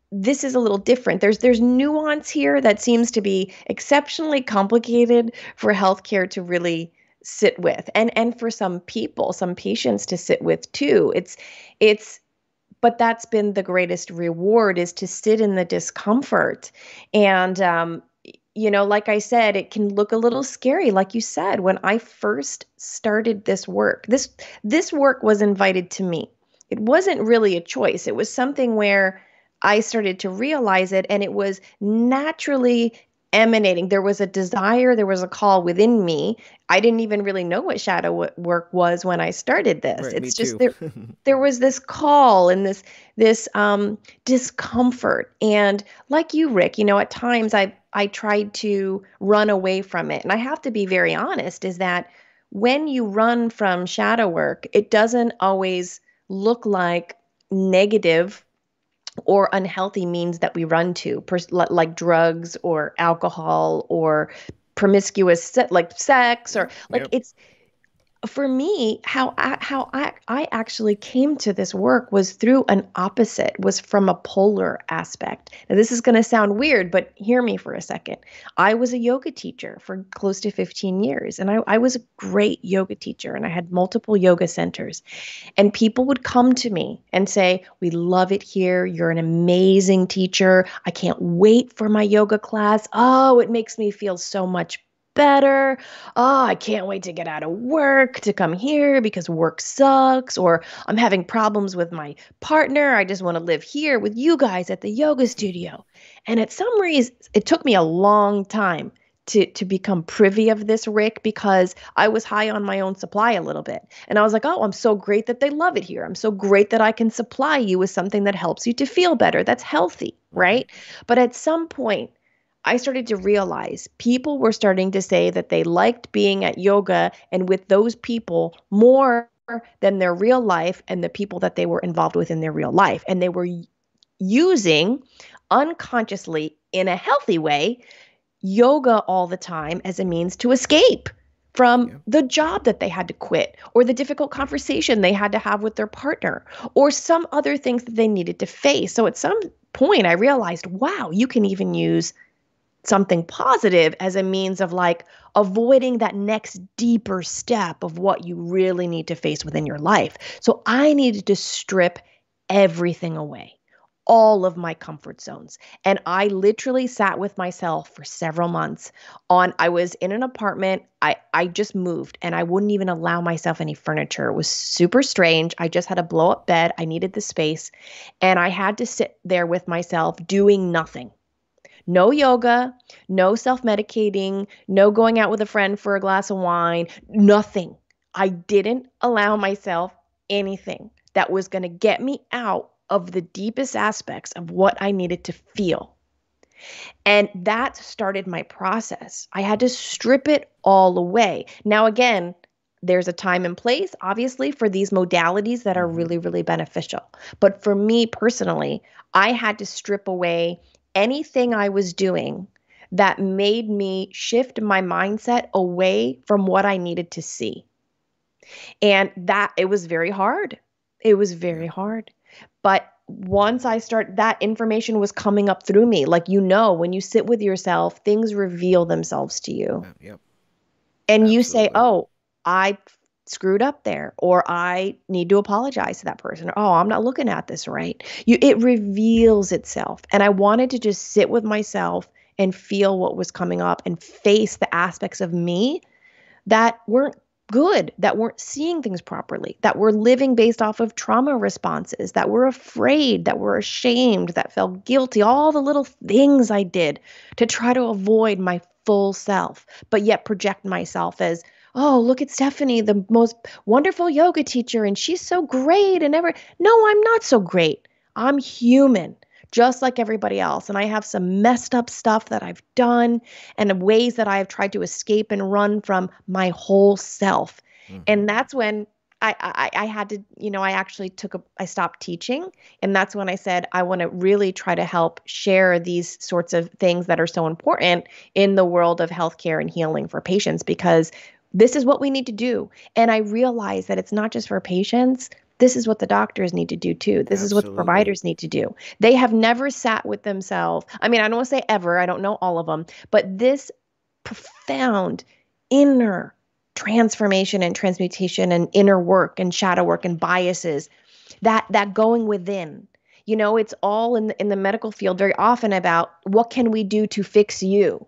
this is a little different. There's there's nuance here that seems to be exceptionally complicated for healthcare to really sit with and and for some people some patients to sit with too it's it's but that's been the greatest reward is to sit in the discomfort. And um you know like i said it can look a little scary like you said when i first started this work. This this work was invited to me. It wasn't really a choice. It was something where i started to realize it and it was naturally emanating. There was a desire, there was a call within me. I didn't even really know what shadow work was when I started this. Right, it's just there there was this call and this this um discomfort and like you Rick, you know, at times I I tried to run away from it. And I have to be very honest is that when you run from shadow work, it doesn't always look like negative or unhealthy means that we run to, like drugs or alcohol or promiscuous like sex or like Yep. it's for me how I, how I, I actually came to this work was through an opposite was from a polar aspect. Now this is going to sound weird but hear me for a second. I was a yoga teacher for close to 15 years and I, I was a great yoga teacher and i had multiple yoga centers. And people would come to me and say we love it here. You're an amazing teacher. I can't wait for my yoga class. Oh it makes me feel so much better. Oh, I can't wait to get out of work to come here because work sucks, or I'm having problems with my partner. I just want to live here with you guys at the yoga studio. And at some reason, it took me a long time to to become privy of this rick because i was high on my own supply a little bit and i was like oh i'm so great that they love it here i'm so great that i can supply you with something that helps you to feel better that's healthy right but at some point I started to realize people were starting to say that they liked being at yoga and with those people more than their real life and the people that they were involved with in their real life. And they were using unconsciously in a healthy way yoga all the time as a means to escape from Yeah. the job that they had to quit or the difficult conversation they had to have with their partner or some other things that they needed to face. So at some point I realized, wow, you can even use something positive as a means of like avoiding that next deeper step of what you really need to face within your life. So I needed to strip everything away, all of my comfort zones. And I literally sat with myself for several months on I was in an apartment. I I just moved and I wouldn't even allow myself any furniture. It was super strange. I just had a blow up bed. I needed the space and I had to sit there with myself doing nothing no yoga, no self medicating, no going out with a friend for a glass of wine, nothing. I didn't allow myself anything that was going to get me out of the deepest aspects of what I needed to feel. And that started my process. I had to strip it all away. Now, again, there's a time and place, obviously, for these modalities that are mm-hmm. really, really beneficial. But for me personally, I had to strip away anything I was doing that made me shift my mindset away from what I needed to see. And that it was very hard. It was very hard. But once I start that information was coming up through me. Like you know, when you sit with yourself, things reveal themselves to you. Yep. And you say, "Oh, I screwed up there," or "I need to apologize to that person," "Oh, I'm not looking at this right." You it reveals itself. And I wanted to just sit with myself and feel what was coming up and face the aspects of me that weren't good, that weren't seeing things properly, that were living based off of trauma responses, that were afraid, that were ashamed, that felt guilty, all the little things I did to try to avoid my full self, but yet project myself as, oh, look at Stephanie, the most wonderful yoga teacher, and she's so great and ever. No, I'm not so great. I'm human just like everybody else. And I have some messed up stuff that I've done and ways that I have tried to escape and run from my whole self. Mm-hmm. And that's when I, I, I had to, you know, I actually took a, I stopped teaching. And that's when I said, I want to really try to help share these sorts of things that are so important in the world of healthcare and healing for patients because this is what we need to do. And I realize that it's not just for patients, this is what the doctors need to do too. This Absolutely. is what the providers need to do. They have never sat with themselves. I mean, I don't want to say ever, I don't know all of them, but this profound inner transformation and transmutation and inner work and shadow work and biases that that going within you know it's all in the, in the medical field very often about what can we do to fix you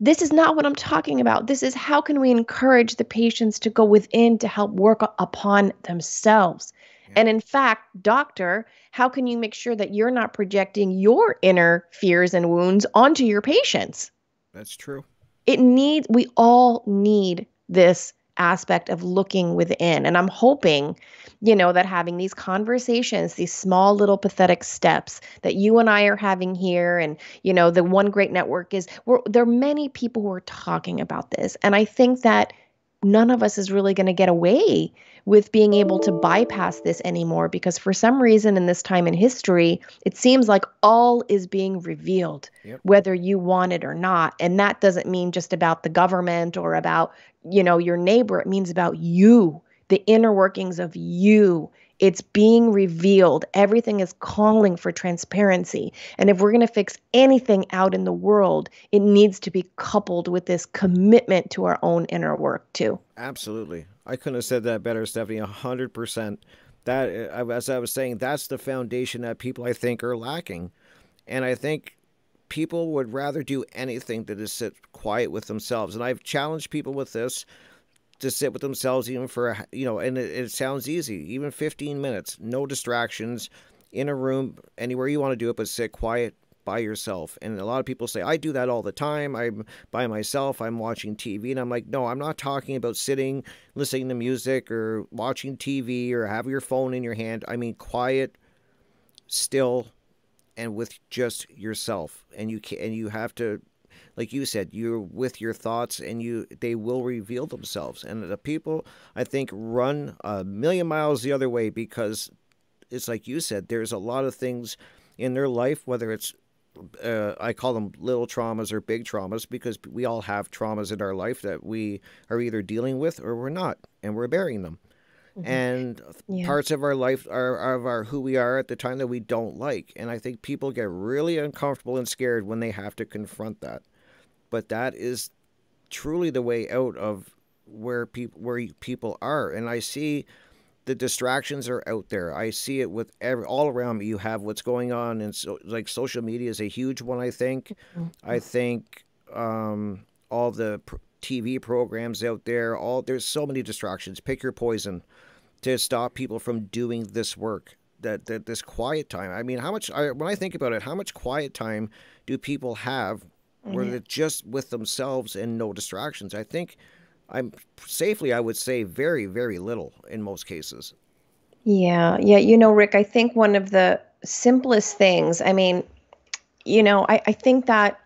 this is not what I'm talking about. This is how can we encourage the patients to go within to help work upon themselves. Yeah. And in fact, doctor, how can you make sure that you're not projecting your inner fears and wounds onto your patients? That's true. It needs we all need this aspect of looking within. And I'm hoping, you know, that having these conversations, these small little pathetic steps that you and I are having here, and, you know, the One Great Network is, we're, there are many people who are talking about this. And I think that none of us is really going to get away with being able to bypass this anymore because for some reason in this time in history it seems like all is being revealed yep. whether you want it or not and that doesn't mean just about the government or about you know your neighbor it means about you the inner workings of you it's being revealed. Everything is calling for transparency. And if we're going to fix anything out in the world, it needs to be coupled with this commitment to our own inner work, too. Absolutely. I couldn't have said that better, Stephanie. 100%. That, uh, as I was saying, that's the foundation that people, I think, are lacking. And I think people would rather do anything than to sit quiet with themselves. And I've challenged people with this to sit with themselves even for you know and it, it, sounds easy even 15 minutes no distractions in a room anywhere you want to do it but sit quiet by yourself. And a lot of people say i do that all the time. I'm by myself. I'm watching tv and i'm like no i'm not talking about sitting listening to music or watching tv or have your phone in your hand. I mean quiet still and with just yourself. And you can and you have to like you said, you're with your thoughts and you they will reveal themselves. And the people I think run a million miles the other way because it's like you said, there's a lot of things in their life, whether it's uh, I call them little traumas or big traumas because we all have traumas in our life that we are either dealing with or we're not, and we're bearing them. Mm-hmm. And yeah. parts of our life are, are of our who we are at the time that we don't like. And I think people get really uncomfortable and scared when they have to confront that but that is truly the way out of where people where people are and i see the distractions are out there. I see it with every, all around me. You have what's going on and so like social media is a huge one i think. Mm-hmm. i think um, all the pr- tv programs out there all there's so many distractions. Pick your poison to stop people from doing this work that, that this quiet time. I mean how much I, when i think about it how much quiet time do people have where they're just with themselves and no distractions. I think I'm safely, I would say, very, very little in most cases. Yeah, yeah. You know, Rick, I think one of the simplest things, I mean, you know, I, I think that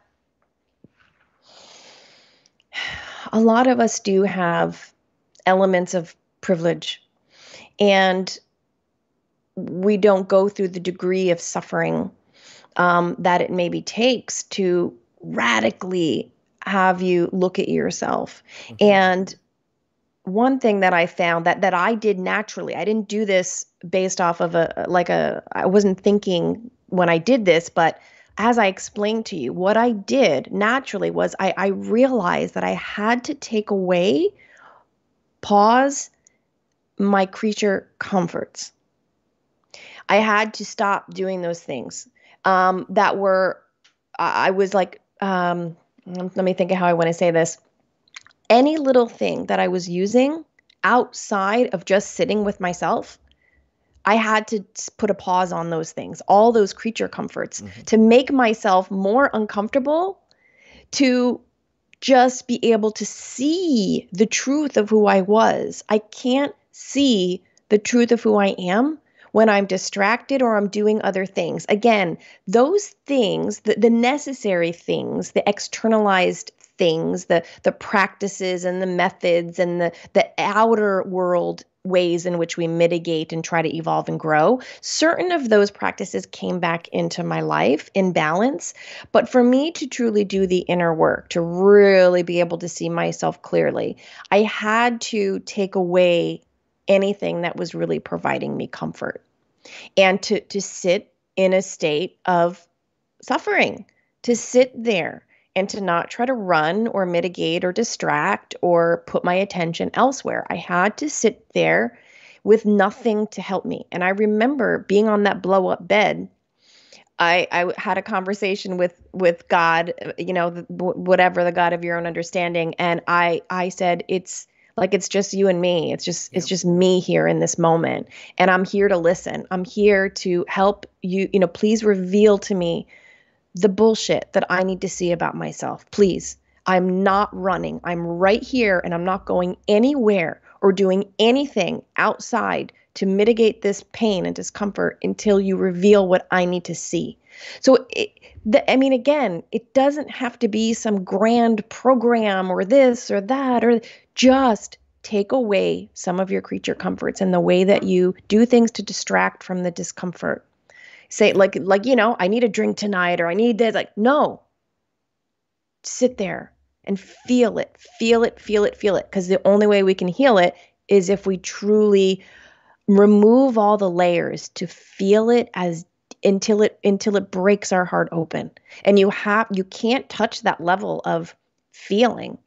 a lot of us do have elements of privilege and we don't go through the degree of suffering um, that it maybe takes to radically have you look at yourself. Mm-hmm. And one thing that I found that that I did naturally, I didn't do this based off of a like a I wasn't thinking when I did this, but as I explained to you, what I did naturally was I, I realized that I had to take away, pause my creature comforts. I had to stop doing those things um, that were, I was like um, let me think of how I want to say this. Any little thing that I was using outside of just sitting with myself, I had to put a pause on those things, all those creature comforts, mm-hmm. to make myself more uncomfortable, to just be able to see the truth of who I was. I can't see the truth of who I am when I'm distracted or I'm doing other things. Again, those things, the, the necessary things, the externalized things, the the practices and the methods and the the outer world ways in which we mitigate and try to evolve and grow. Certain of those practices came back into my life in balance. But for me to truly do the inner work, to really be able to see myself clearly, I had to take away anything that was really providing me comfort and to, to sit in a state of suffering, to sit there and to not try to run or mitigate or distract or put my attention elsewhere. I had to sit there with nothing to help me. And I remember being on that blow up bed. I, I had a conversation with with God, you know, whatever the God of your own understanding, and I I said it's like it's just you and me. It's just it's just me here in this moment, and I'm here to listen. I'm here to help you. You know, please reveal to me the bullshit that I need to see about myself. Please. I'm not running. I'm right here and I'm not going anywhere or doing anything outside to mitigate this pain and discomfort until you reveal what I need to see. So, it, the, I mean, again, it doesn't have to be some grand program or this or that, or just take away some of your creature comforts and the way that you do things to distract from the discomfort say like like you know i need a drink tonight or i need this like no sit there and feel it feel it feel it feel it because the only way we can heal it is if we truly remove all the layers to feel it as until it until it breaks our heart open and you have you can't touch that level of feeling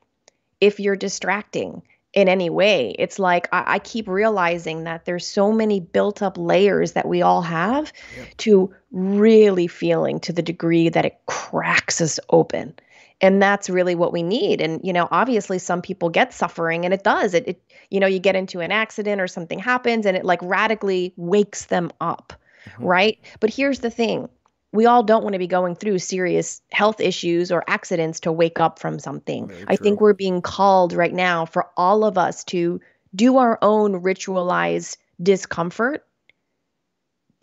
if you're distracting in any way. It's like I, I, keep realizing that there's so many built up layers that we all have yeah. to really feeling to the degree that it cracks us open. And that's really what we need. And, you know, obviously some people get suffering and it does. It, it you know, you get into an accident or something happens and it like radically wakes them up. Mm-hmm. Right. But here's the thing we all don't want to be going through serious health issues or accidents to wake up from something. I think we're being called right now for all of us to do our own ritualized discomfort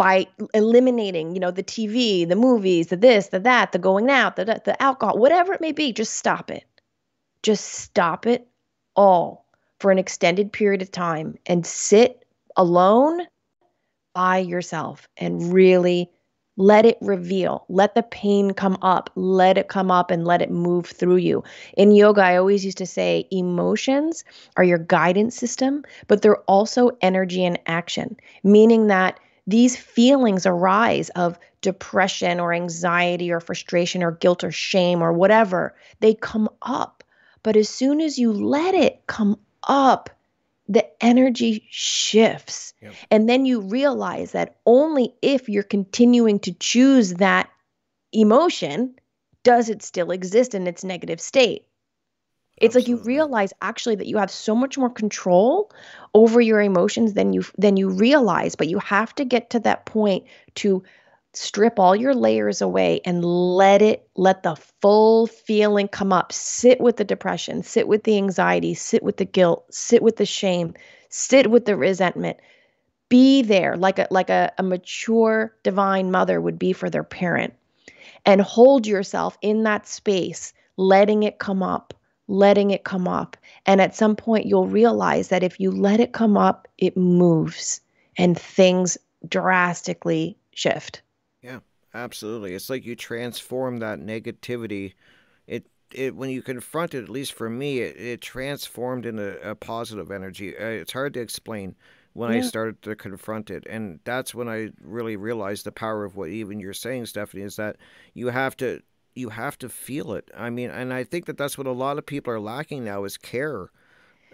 by eliminating, you know, the TV, the movies, the this, the that, the going out, the the alcohol, whatever it may be, just stop it. Just stop it all for an extended period of time and sit alone by yourself and really let it reveal. Let the pain come up. Let it come up and let it move through you. In yoga, I always used to say emotions are your guidance system, but they're also energy and action, meaning that these feelings arise of depression or anxiety or frustration or guilt or shame or whatever. They come up. But as soon as you let it come up, the energy shifts. Yep. And then you realize that only if you're continuing to choose that emotion does it still exist in its negative state. It's Absolutely. like you realize actually that you have so much more control over your emotions than you than you realize, but you have to get to that point to strip all your layers away and let it let the full feeling come up. Sit with the depression sit with the anxiety sit with the guilt sit with the shame sit with the resentment. Be there like a like a, a mature divine mother would be for their parent. And hold yourself in that space letting it come up letting it come up and at some point you'll realize that if you let it come up it moves and things drastically shift yeah, absolutely. It's like you transform that negativity. It it when you confront it, at least for me, it, it transformed into a positive energy. Uh, it's hard to explain when yeah. I started to confront it, and that's when I really realized the power of what even you're saying, Stephanie, is that you have to you have to feel it. I mean, and I think that that's what a lot of people are lacking now is care,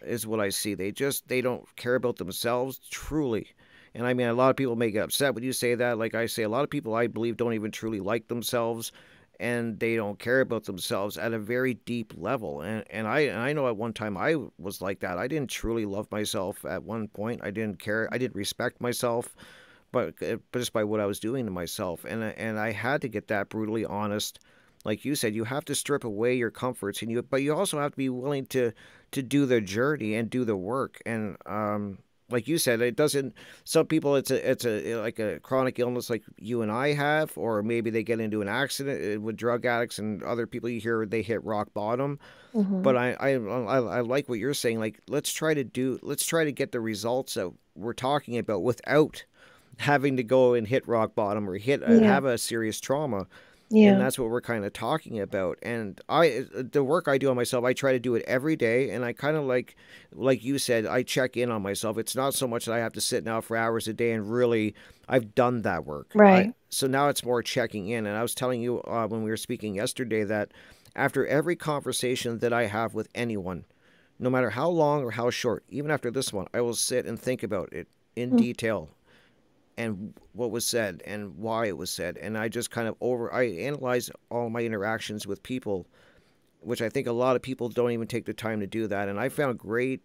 is what I see. They just they don't care about themselves truly and I mean, a lot of people may get upset when you say that. Like I say, a lot of people I believe don't even truly like themselves. and they don't care about themselves at a very deep level. And and I and I know at one time I was like that. I didn't truly love myself at one point. I didn't care. I didn't respect myself, but but just by what I was doing to myself. And and I had to get that brutally honest. Like you said, you have to strip away your comforts, and you but you also have to be willing to to do the journey and do the work. And um, like you said, it doesn't. Some people, it's a it's a like a chronic illness like you and I have, or maybe they get into an accident uh, with drug addicts and other people. You hear they hit rock bottom, mm-hmm. but I, I I I like what you're saying. Like let's try to do let's try to get the results that we're talking about without having to go and hit rock bottom or hit uh, yeah. have a serious trauma. Yeah. And that's what we're kind of talking about. And I, the work I do on myself, I try to do it every day. And I kind of like, like you said, I check in on myself. It's not so much that I have to sit now for hours a day and really, I've done that work. Right. I, so now it's more checking in. And I was telling you uh, when we were speaking yesterday that after every conversation that I have with anyone, no matter how long or how short, even after this one, I will sit and think about it in mm. detail and what was said and why it was said. And I just kind of over I analyze all my interactions with people, which I think a lot of people don't even take the time to do that. And I found great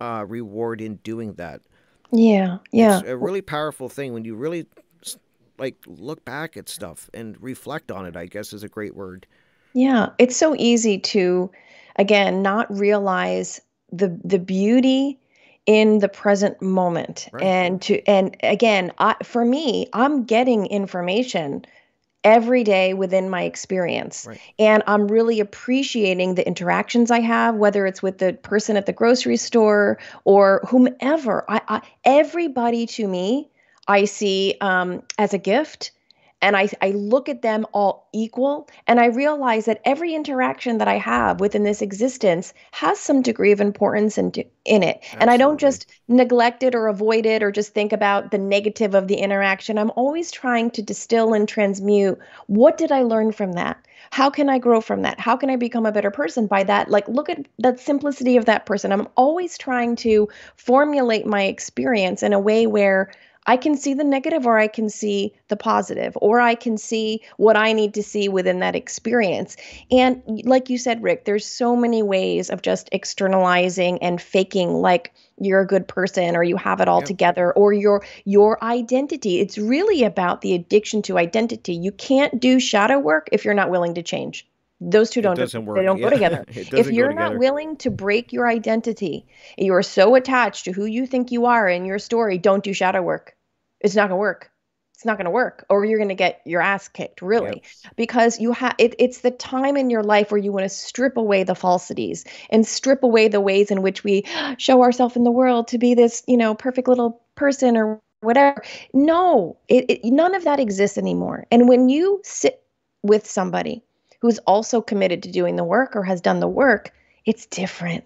uh, reward in doing that. Yeah, yeah. It's a really powerful thing when you really like look back at stuff and reflect on it. I guess is a great word. Yeah, it's so easy to, again, not realize the the beauty in the present moment right. and to and again I, for me i'm getting information every day within my experience right. and i'm really appreciating the interactions i have whether it's with the person at the grocery store or whomever I, I everybody to me i see um, as a gift and I, I look at them all equal and i realize that every interaction that i have within this existence has some degree of importance in, in it. Absolutely. and i don't just neglect it or avoid it or just think about the negative of the interaction. I'm always trying to distill and transmute what did i learn from that? How can i grow from that? How can i become a better person by that? Like look at that simplicity of that person. I'm always trying to formulate my experience in a way where I can see the negative or I can see the positive or I can see what I need to see within that experience. And like you said, Rick, there's so many ways of just externalizing and faking like you're a good person or you have it all yep. together or your your identity. It's really about the addiction to identity. You can't do shadow work if you're not willing to change those two don't they don't yeah. go together if you're not willing to break your identity you are so attached to who you think you are in your story don't do shadow work it's not going to work. It's not going to work or you're going to get your ass kicked really. Yep. because you have it, it's the time in your life where you want to strip away the falsities and strip away the ways in which we show ourselves in the world to be this you know perfect little person or whatever. No it, it, none of that exists anymore. And when you sit with somebody who's also committed to doing the work or has done the work it's different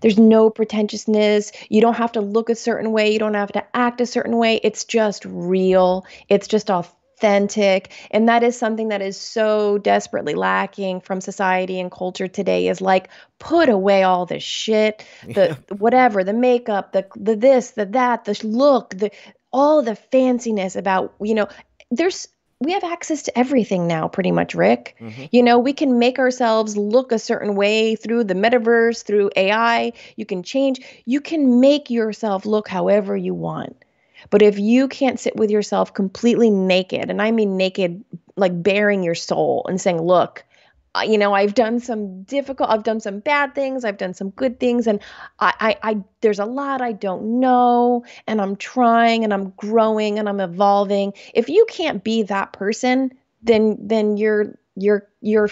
there's no pretentiousness. You don't have to look a certain way. You don't have to act a certain way. It's just real. It's just authentic. And that is something that is so desperately lacking from society and culture today is like put away all the shit, the yeah. whatever, the makeup, the the this, the that, the look, the all the fanciness about, you know, there's we have access to everything now pretty much rick. Mm-hmm. you know we can make ourselves look a certain way through the metaverse through ai you can change. You can make yourself look however you want. But if you can't sit with yourself completely naked and i mean naked like baring your soul and saying look you know i've done some difficult i've done some bad things i've done some good things and I, I i there's a lot i don't know and i'm trying and i'm growing and i'm evolving if you can't be that person then then you're you're you're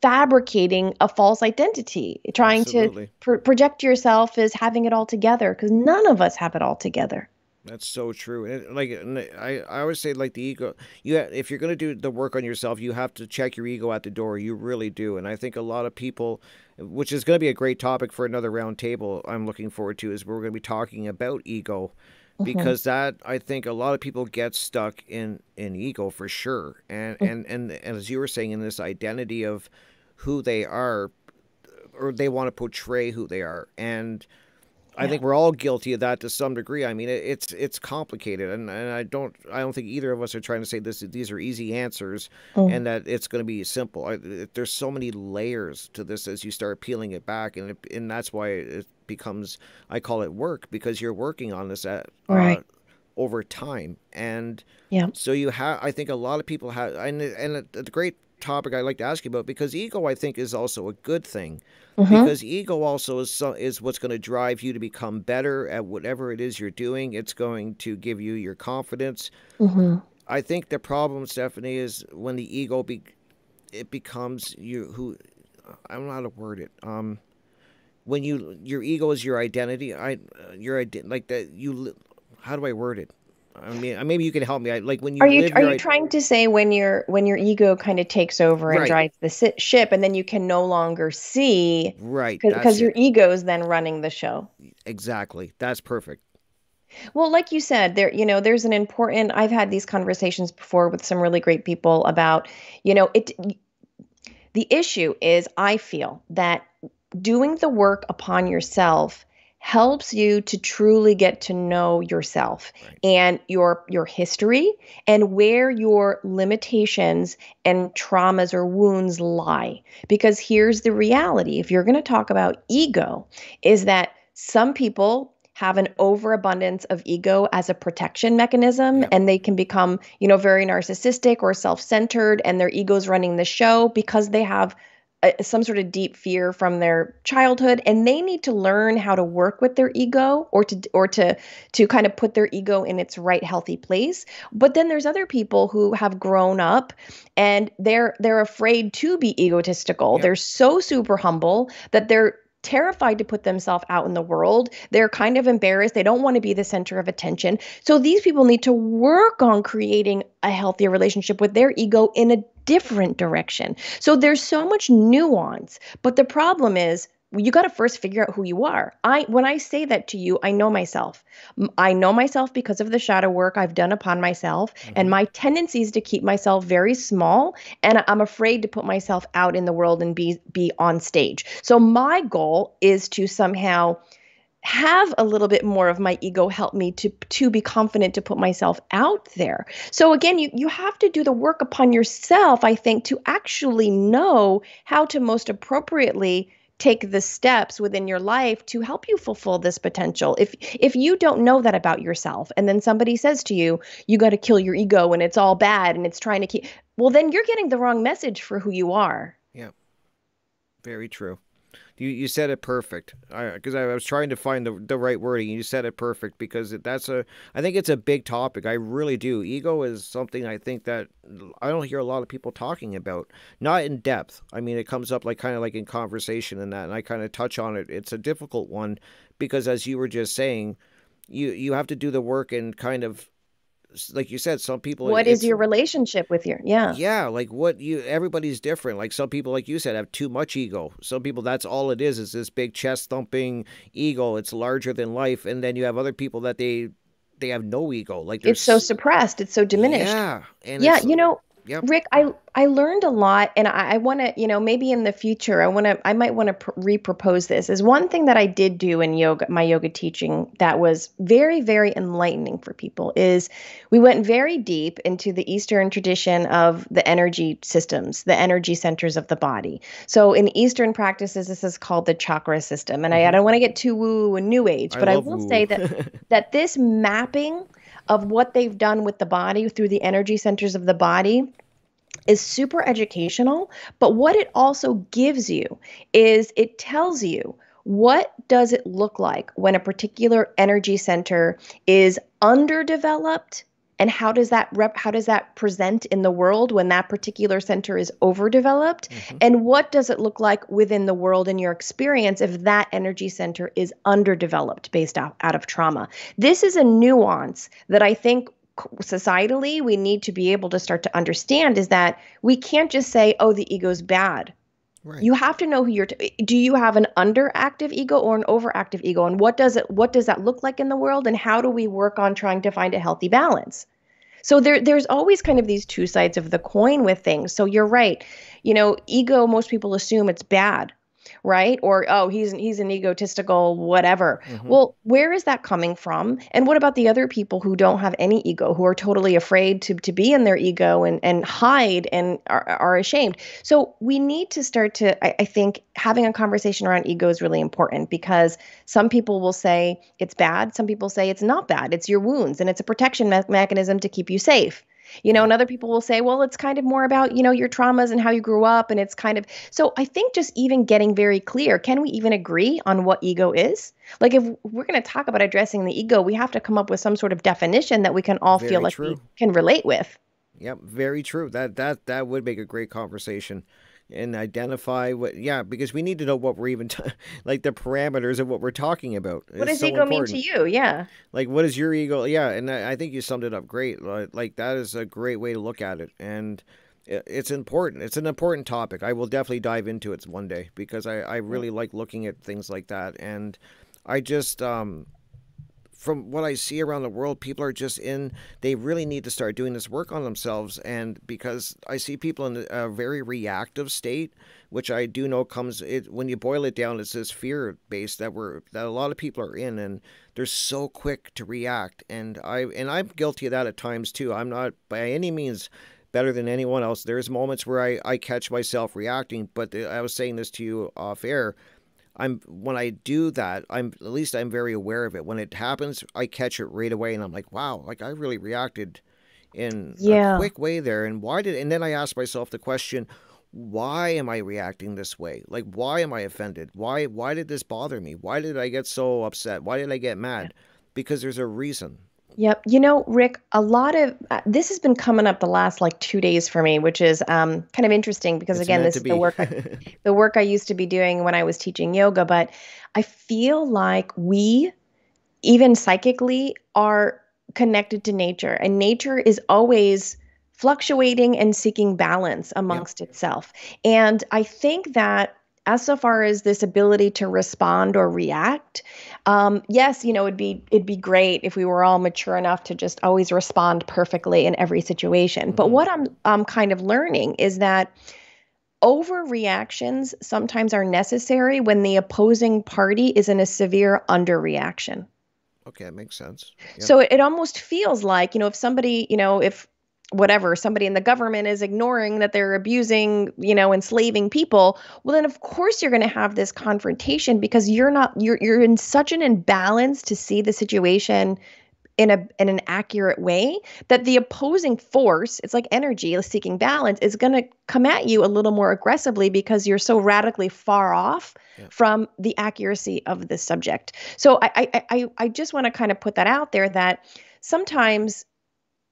fabricating a false identity trying Absolutely. to pr- project yourself as having it all together because none of us have it all together that's so true. And like I, I always say, like the ego. You if you're gonna do the work on yourself, you have to check your ego at the door. You really do. And I think a lot of people, which is gonna be a great topic for another roundtable. I'm looking forward to is we're gonna be talking about ego, mm-hmm. because that I think a lot of people get stuck in in ego for sure. And mm-hmm. and and and as you were saying, in this identity of who they are, or they want to portray who they are, and I think we're all guilty of that to some degree. I mean, it, it's it's complicated, and, and I don't I don't think either of us are trying to say this. These are easy answers, mm. and that it's going to be simple. I, it, there's so many layers to this as you start peeling it back, and it, and that's why it becomes I call it work because you're working on this at uh, over time, and yeah. So you have I think a lot of people have, and and the great topic I'd like to ask you about because ego, I think, is also a good thing. Mm-hmm. Because ego also is is what's going to drive you to become better at whatever it is you're doing. It's going to give you your confidence. Mm-hmm. I think the problem, Stephanie, is when the ego be it becomes you who I don't know how to word it. Um, when you your ego is your identity. I uh, your like that you. How do I word it? I mean, uh, maybe you can help me. I, like when you are you are you trying to say when your when your ego kind of takes over and right. drives the ship, and then you can no longer see right because your ego is then running the show. Exactly, that's perfect. Well, like you said, there you know there's an important. I've had these conversations before with some really great people about you know it. The issue is, I feel that doing the work upon yourself helps you to truly get to know yourself right. and your your history and where your limitations and traumas or wounds lie because here's the reality if you're going to talk about ego is that some people have an overabundance of ego as a protection mechanism yep. and they can become you know very narcissistic or self-centered and their ego's running the show because they have a, some sort of deep fear from their childhood and they need to learn how to work with their ego or to or to to kind of put their ego in its right healthy place but then there's other people who have grown up and they're they're afraid to be egotistical yeah. they're so super humble that they're terrified to put themselves out in the world. They're kind of embarrassed. They don't want to be the center of attention. So these people need to work on creating a healthier relationship with their ego in a different direction. So there's so much nuance. But the problem is, you got to first figure out who you are. I when I say that to you, I know myself. I know myself because of the shadow work I've done upon myself mm-hmm. and my tendency is to keep myself very small and I'm afraid to put myself out in the world and be be on stage. So my goal is to somehow have a little bit more of my ego help me to to be confident to put myself out there. So again, you you have to do the work upon yourself, I think, to actually know how to most appropriately take the steps within your life to help you fulfill this potential. If if you don't know that about yourself and then somebody says to you, you got to kill your ego and it's all bad and it's trying to keep well then you're getting the wrong message for who you are. Yeah. Very true. You you said it perfect. Because I, I, was trying to find the the right wording. You said it perfect because that's a. I think it's a big topic. I really do. Ego is something I think that I don't hear a lot of people talking about. Not in depth. I mean, it comes up like kind of like in conversation and that, and I kind of touch on it. It's a difficult one because, as you were just saying, you you have to do the work and kind of like you said, some people. What is your relationship with your yeah? Yeah, like what you. Everybody's different. Like some people, like you said, have too much ego. Some people, that's all it is. Is this big chest thumping ego? It's larger than life. And then you have other people that they they have no ego. Like it's so suppressed. It's so diminished. Yeah, yeah. You know, Yep. Rick, I I learned a lot, and I, I want to, you know, maybe in the future, I want to, I might want to pr- repropose this. Is one thing that I did do in yoga, my yoga teaching, that was very, very enlightening for people. Is we went very deep into the Eastern tradition of the energy systems, the energy centers of the body. So in Eastern practices, this is called the chakra system, and mm-hmm. I, I don't want to get too woo and new age, but I, I will woo. say that that this mapping of what they've done with the body through the energy centers of the body is super educational, but what it also gives you is it tells you what does it look like when a particular energy center is underdeveloped and how does that rep how does that present in the world when that particular center is overdeveloped? Mm-hmm. and what does it look like within the world in your experience if that energy center is underdeveloped based out, out of trauma? This is a nuance that i think societally we need to be able to start to understand is that we can't just say oh the ego's bad Right. You have to know who you're. T- do you have an underactive ego or an overactive ego, and what does it? What does that look like in the world, and how do we work on trying to find a healthy balance? So there, there's always kind of these two sides of the coin with things. So you're right. You know, ego. Most people assume it's bad, right? Or oh, he's he's an egotistical whatever. Mm-hmm. Well, where is that coming from? And what about the other people who don't have any ego, who are totally afraid to to be in their ego and and hide and are, are ashamed? So we need to start to I, I think having a conversation around ego is really important because some people will say it's bad, some people say it's not bad. It's your wounds and it's a protection me- mechanism to keep you safe you know and other people will say well it's kind of more about you know your traumas and how you grew up and it's kind of so i think just even getting very clear can we even agree on what ego is? Like if we're going to talk about addressing the ego we have to come up with some sort of definition that we can all very feel like true. we can relate with. Yep very true. That that that would make a great conversation and identify what yeah because we need to know what we're even t- like the parameters of what we're talking about. What does so ego important. mean to you? Yeah. Like what is your ego? Yeah and I, I think you summed it up great. Like that is a great way to look at it and it's important. It's an important topic. I will definitely dive into it one day because i, I really like looking at things like that and i just um from what I see around the world, people are just in, they really need to start doing this work on themselves. And because I see people in a very reactive state, which I do know comes, it, when you boil it down, it's this fear base that we're, that a lot of people are in and they're so quick to react. And I, and I'm guilty of that at times too. I'm not by any means better than anyone else. There's moments where I, I catch myself reacting, but the, I was saying this to you off air I'm when I do that, I'm at least I'm very aware of it. When it happens, I catch it right away, and I'm like, wow, like I really reacted in yeah. a quick way there. And why did? And then I ask myself the question, why am I reacting this way? Like, why am I offended? Why why did this bother me? Why did I get so upset? Why did I get mad? Because there's a reason. Yep. You know, Rick, a lot of uh, this has been coming up the last like two days for me, which is um, kind of interesting because it's again, this is the work I, the work I used to be doing when I was teaching yoga. But I feel like we, even psychically, are connected to nature, and nature is always fluctuating and seeking balance amongst yep. itself. And I think that as so far as this ability to respond or react, um, yes, you know, it'd be it'd be great if we were all mature enough to just always respond perfectly in every situation. Mm-hmm. But what I'm I'm kind of learning is that overreactions sometimes are necessary when the opposing party is in a severe underreaction. Okay, that makes sense. Yep. So it, it almost feels like, you know, if somebody, you know, if whatever somebody in the government is ignoring that they're abusing you know enslaving people well then of course you're going to have this confrontation because you're not you're you're in such an imbalance to see the situation in a in an accurate way that the opposing force it's like energy seeking balance is going to come at you a little more aggressively because you're so radically far off yeah. from the accuracy of the subject so i i i, I just want to kind of put that out there that sometimes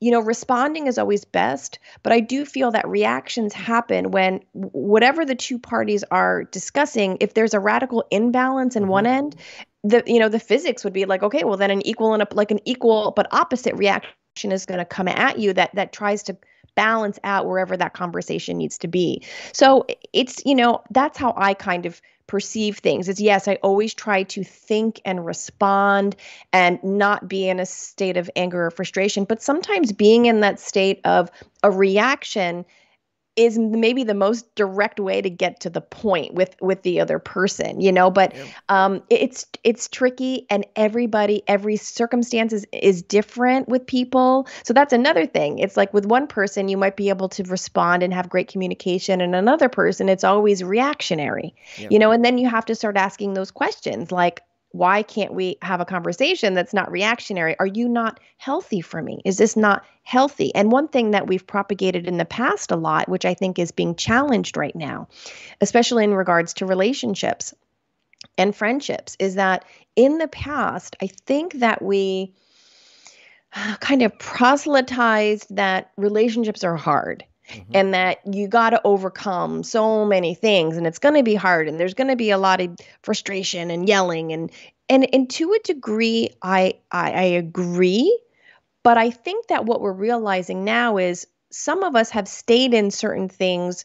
you know, responding is always best, but I do feel that reactions happen when whatever the two parties are discussing, if there's a radical imbalance in mm-hmm. one end, the you know, the physics would be like, okay, well then an equal and a, like an equal but opposite reaction is going to come at you that that tries to balance out wherever that conversation needs to be. So it's, you know, that's how I kind of perceive things is yes, I always try to think and respond and not be in a state of anger or frustration. But sometimes being in that state of a reaction is maybe the most direct way to get to the point with with the other person you know but yeah. um it's it's tricky and everybody every circumstance is, is different with people so that's another thing it's like with one person you might be able to respond and have great communication and another person it's always reactionary yeah. you know and then you have to start asking those questions like why can't we have a conversation that's not reactionary? Are you not healthy for me? Is this not healthy? And one thing that we've propagated in the past a lot, which I think is being challenged right now, especially in regards to relationships and friendships, is that in the past, I think that we kind of proselytized that relationships are hard Mm-hmm. and that you got to overcome so many things and it's going to be hard and there's going to be a lot of frustration and yelling and and and to a degree I, I i agree but i think that what we're realizing now is some of us have stayed in certain things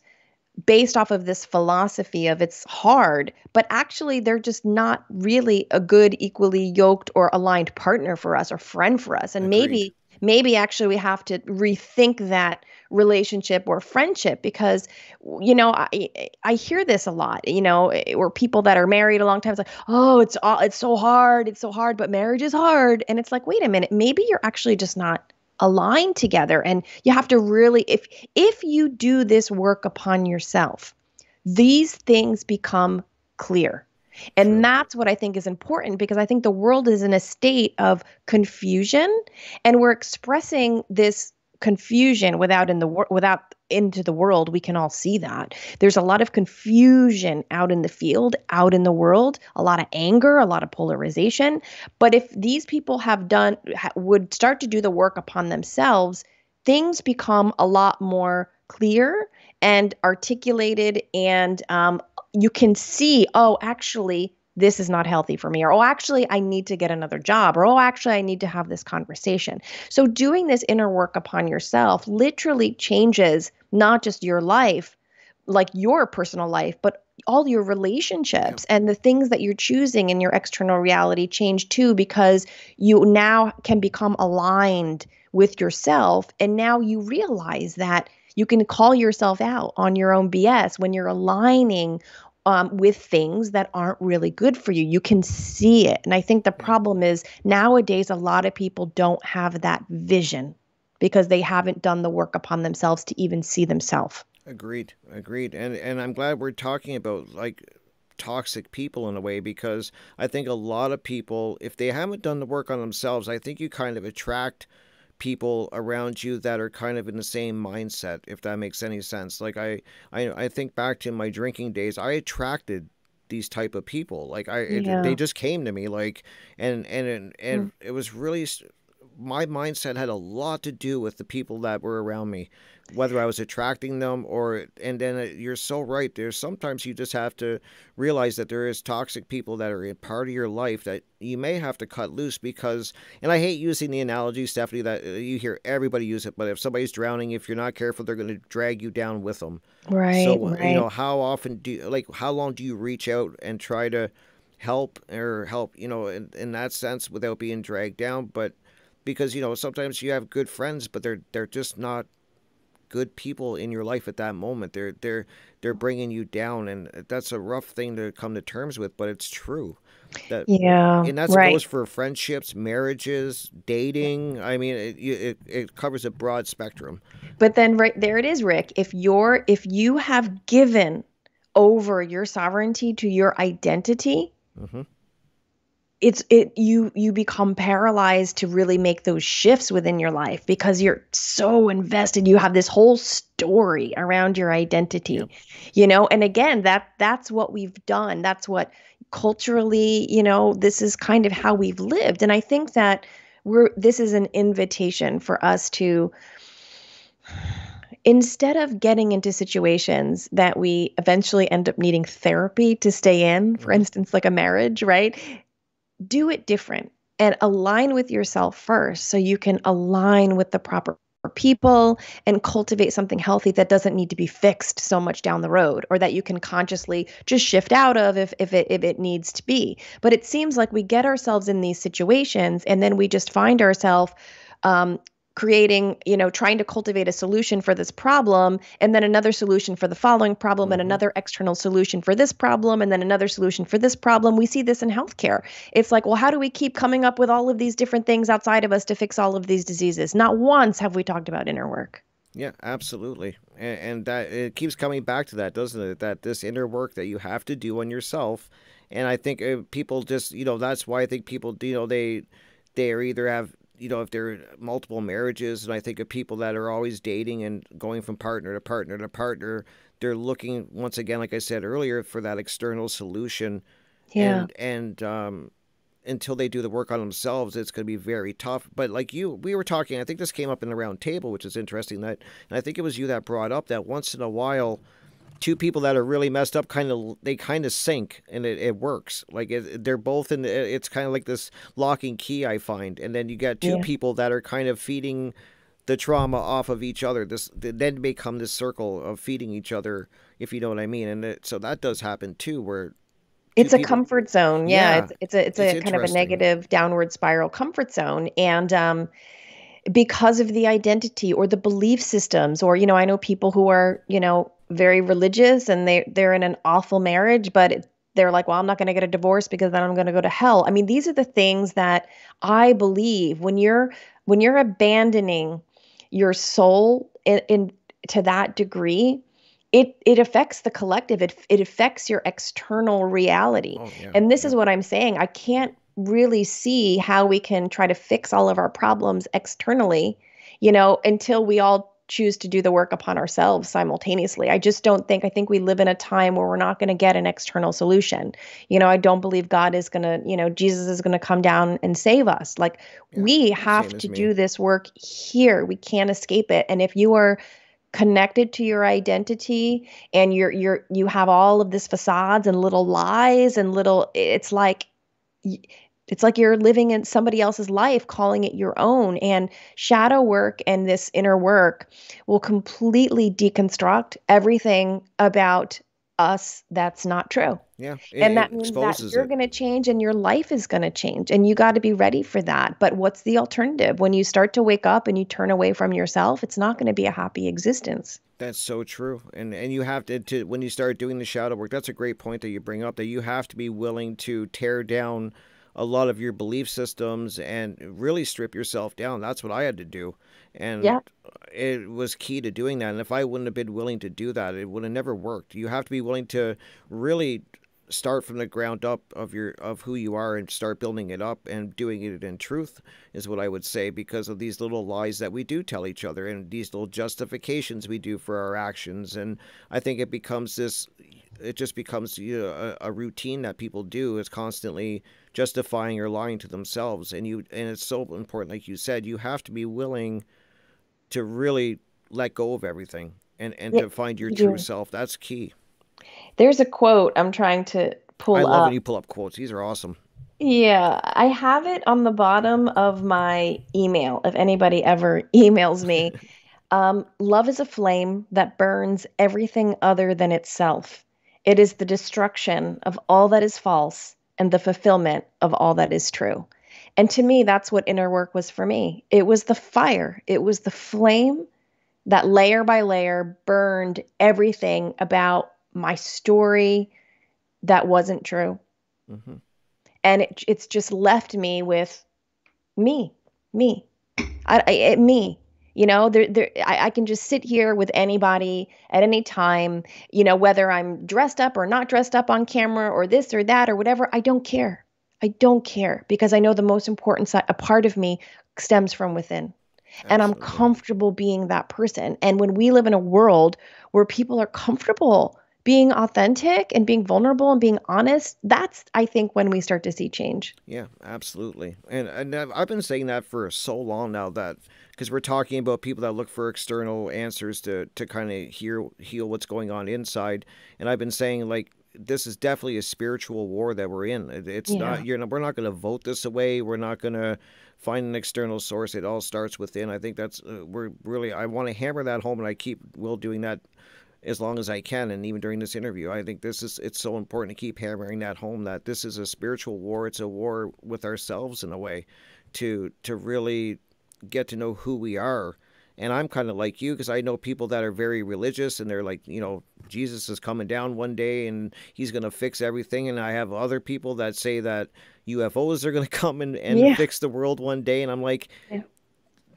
based off of this philosophy of it's hard, but actually they're just not really a good, equally yoked or aligned partner for us or friend for us. And Agreed. maybe maybe actually we have to rethink that relationship or friendship because you know I I hear this a lot you know eh, or people that are married a long time it's like oh it's all it's so hard it's so hard but marriage is hard. And it's like wait a minute maybe you're actually just not aligned together and you have to really if if you do this work upon yourself these things become clear and True. that's what I think is important because I think the world is in a state of confusion and we're expressing this confusion without in the without into the world we can all see that there's a lot of confusion out in the field out in the world a lot of anger a lot of polarization but if these people have done would start to do the work upon themselves things become a lot more clear and articulated and um, you can see oh actually this is not healthy for me or oh actually i need to get another job or oh actually i need to have this conversation so doing this inner work upon yourself literally changes not just your life like your personal life but all your relationships yeah. and the things that you're choosing in your external reality change too because you now can become aligned with yourself and now you realize that you can call yourself out on your own BS when you're aligning um, with things that aren't really good for you. You can see it. And I think the problem is nowadays, a lot of people don't have that vision because they haven't done the work upon themselves to even see themselves. Agreed. Agreed. And and I'm glad we're talking about like toxic people in a way because I think a lot of people, if they haven't done the work on themselves, I think you kind of attract people around you that are kind of in the same mindset if that makes any sense like I, I i think back to my drinking days i attracted these type of people like i yeah. it, they just came to me like and and and mm. it was really my mindset had a lot to do with the people that were around me whether I was attracting them or and then uh, you're so right there's sometimes you just have to realize that there is toxic people that are a part of your life that you may have to cut loose because and I hate using the analogy Stephanie that uh, you hear everybody use it but if somebody's drowning if you're not careful they're going to drag you down with them right so right. you know how often do you, like how long do you reach out and try to help or help you know in, in that sense without being dragged down but because you know sometimes you have good friends but they're they're just not good people in your life at that moment. They're they're they're bringing you down, and that's a rough thing to come to terms with, but it's true. That, yeah, and that's right. goes for friendships, marriages, dating. I mean, it, it it covers a broad spectrum. But then, right there, it is, Rick. If you're if you have given over your sovereignty to your identity. Mm-hmm it's it you you become paralyzed to really make those shifts within your life because you're so invested you have this whole story around your identity yep. you know and again that that's what we've done that's what culturally you know this is kind of how we've lived and i think that we're this is an invitation for us to instead of getting into situations that we eventually end up needing therapy to stay in, for mm-hmm. instance, like a marriage, right? Do it different and align with yourself first so you can align with the proper people and cultivate something healthy that doesn't need to be fixed so much down the road or that you can consciously just shift out of if, if it if it needs to be. But it seems like we get ourselves in these situations and then we just find ourselves um, creating, you know, trying to cultivate a solution for this problem, and then another solution for the following problem, mm-hmm. and another external solution for this problem, and then another solution for this problem. We see this in healthcare. It's like, well, how do we keep coming up with all of these different things outside of us to fix all of these diseases? Not once have we talked about inner work. Yeah, absolutely, and, and that it keeps coming back to that, doesn't it? That this inner work that you have to do on yourself, and I think uh, people just, you know, that's why I think people, you know, they they either have you know, if there are multiple marriages, and I think of people that are always dating and going from partner to partner to partner, they're looking once again, like I said earlier, for that external solution. Yeah. And and um, until they do the work on themselves, it's going to be very tough. But like you, we were talking. I think this came up in the round table, which is interesting. That and I think it was you that brought up that once in a while two people that are really messed up kind of they kind of sync and it, it works. Like it, they're both in it's kind of like this locking key i find and then you got two yeah. people that are kind of feeding the trauma off of each other. This then become this circle of feeding each other if you know what i mean and it, so that does happen too where it's a people, comfort zone. Yeah, yeah, it's, it's a it's, it's a kind of a negative downward spiral comfort zone and um because of the identity or the belief systems or you know i know people who are you know very religious and they they're in an awful marriage but it, they're like well i'm not going to get a divorce because then i'm going to go to hell. I mean these are the things that i believe when you're when you're abandoning your soul in, in to that degree it it affects the collective. It it affects your external reality. Oh, yeah, and this yeah. is what i'm saying. I can't really see how we can try to fix all of our problems externally, you know, until we all choose to do the work upon ourselves simultaneously. I just don't think I think we live in a time where we're not going to get an external solution. You know, I don't believe God is going to, you know, Jesus is going to come down and save us. Like yeah, we have to do this work here. We can't escape it. And if you are connected to your identity and you're you're you have all of this facades and little lies and little it's like it's like you're living in somebody else's life calling it your own and shadow work and this inner work will completely deconstruct everything about us that's not true. Yeah it, and that means that you're going to change and your life is going to change and you got to be ready for that. But what's the alternative? When you start to wake up and you turn away from yourself it's not going to be a happy existence. That's so true and and you have to, to when you start doing the shadow work that's a great point that you bring up that you have to be willing to tear down a lot of your belief systems and really strip yourself down. That's what I had to do. And yeah. it was key to doing that. And if I wouldn't have been willing to do that, it would have never worked. You have to be willing to really start from the ground up of your of who you are and start building it up and doing it in truth is what I would say because of these little lies that we do tell each other and these little justifications we do for our actions and I think it becomes this it just becomes you know, a, a routine that people do is constantly justifying or lying to themselves. And you and it's so important like you said you have to be willing to really let go of everything and and yeah, to find your true self. That's key. There's a quote i'm trying to pull up. i love up. when you pull up quotes. These are awesome. Yeah i have it on the bottom of my email if anybody ever emails me. Um, love is a flame that burns everything other than itself. It is the destruction of all that is false and the fulfillment of all that is true. And to me, that's what inner work was for me. It was the fire, it was the flame that layer by layer burned everything about my story that wasn't true. Mm-hmm. And it, it's just left me with me, me, I, I, it, me. You know, there, there, I, I can just sit here with anybody at any time, you know, whether I'm dressed up or not dressed up on camera or this or that or whatever. I don't care. I don't care because I know the most important side, a part of me stems from within. Absolutely. And I'm comfortable being that person. And when we live in a world where people are comfortable being authentic and being vulnerable and being honest, that's I think when we start to see change. Yeah, absolutely. And and I've been saying that for so long now that because we're talking about people that look for external answers to to kind of hear heal what's going on inside, and I've been saying like this is definitely a spiritual war that we're in. It's yeah. not you're not, we're not going to vote this away. We're not going to find an external source. It all starts within. I think that's uh, we're really I want to hammer that home, and I keep will doing that as long as I can. And even during this interview, I think this is it's so important to keep hammering that home that this is a spiritual war. It's a war with ourselves in a way to to really get to know who we are. And I'm kind of like you because I know people that are very religious and they're like, you know, Jesus is coming down one day and he's going to fix everything. And I have other people that say that UFOs are going to come and, and yeah. fix the world one day. And I'm like, yeah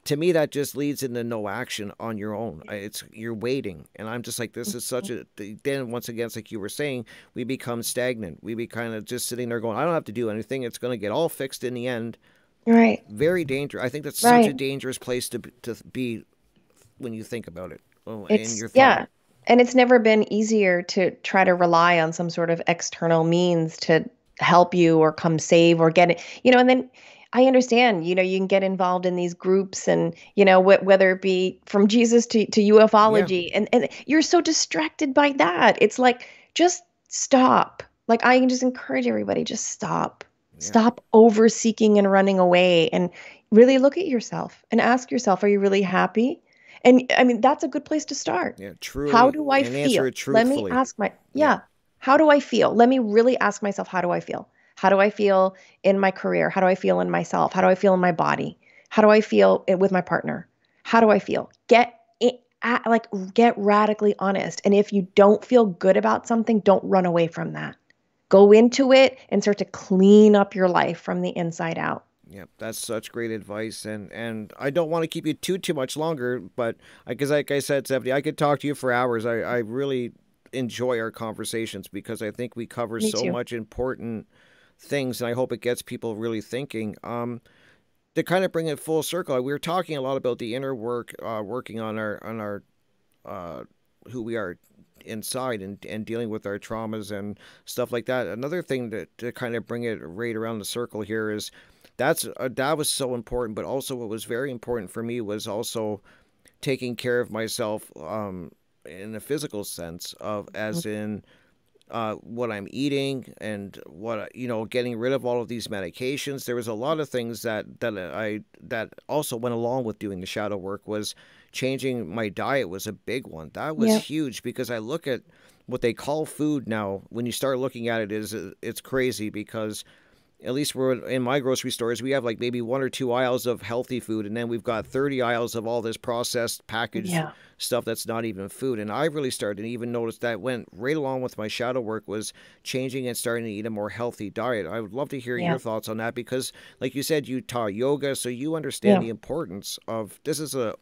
to me that just leads into no action on your own. It's you're waiting and i'm just like this is such mm-hmm. a then once again it's like you were saying we become stagnant. We be kind of just sitting there going i don't have to do anything. It's going to get all fixed in the end. Right. Very dangerous i think that's right. such a dangerous place to to be when you think about it oh, it's, yeah and it's never been easier to try to rely on some sort of external means to help you or come save or get it you know and then I understand, you know, you can get involved in these groups and, you know, wh- whether it be from Jesus to, to ufology yeah. and, and you're so distracted by that. It's like, just stop. Like, I can just encourage everybody, just stop. Yeah. Stop over seeking and running away and really look at yourself and ask yourself, are you really happy? And I mean, that's a good place to start. Yeah, true. How do I feel? Let me ask my, yeah, yeah. How do I feel? Let me really ask myself, how do I feel? How do I feel in my career? How do I feel in myself? How do I feel in my body? How do I feel with my partner? How do I feel? Get it, like get radically honest. And if you don't feel good about something, don't run away from that. Go into it and start to clean up your life from the inside out. Yep, that's such great advice, and and I don't want to keep you too too much longer, but because like I said, Stephanie, I could talk to you for hours. I I really enjoy our conversations because I think we cover Me so too. much important things, and I hope it gets people really thinking. Um, to kind of bring it full circle, we were talking a lot about the inner work, uh, working on our on our uh, who we are inside and, and dealing with our traumas and stuff like that. Another thing to, to kind of bring it right around the circle here is that's uh, that was so important, but also what was very important for me was also taking care of myself um, in a physical sense of as mm-hmm. in uh, what I'm eating and what you know, getting rid of all of these medications. There was a lot of things that that I that also went along with doing the shadow work was changing my diet was a big one. That was huge because I look at what they call food now. When you start looking at it, is it's crazy because at least we're in my grocery stores, we have like maybe one or two aisles of healthy food, and then we've got 30 aisles of all this processed packaged yeah. stuff that's not even food. And I really started to even notice that went right along with my shadow work was changing and starting to eat a more healthy diet. I would love to hear yeah. your thoughts on that because, like you said, you taught yoga, so you understand yeah. the importance of this is a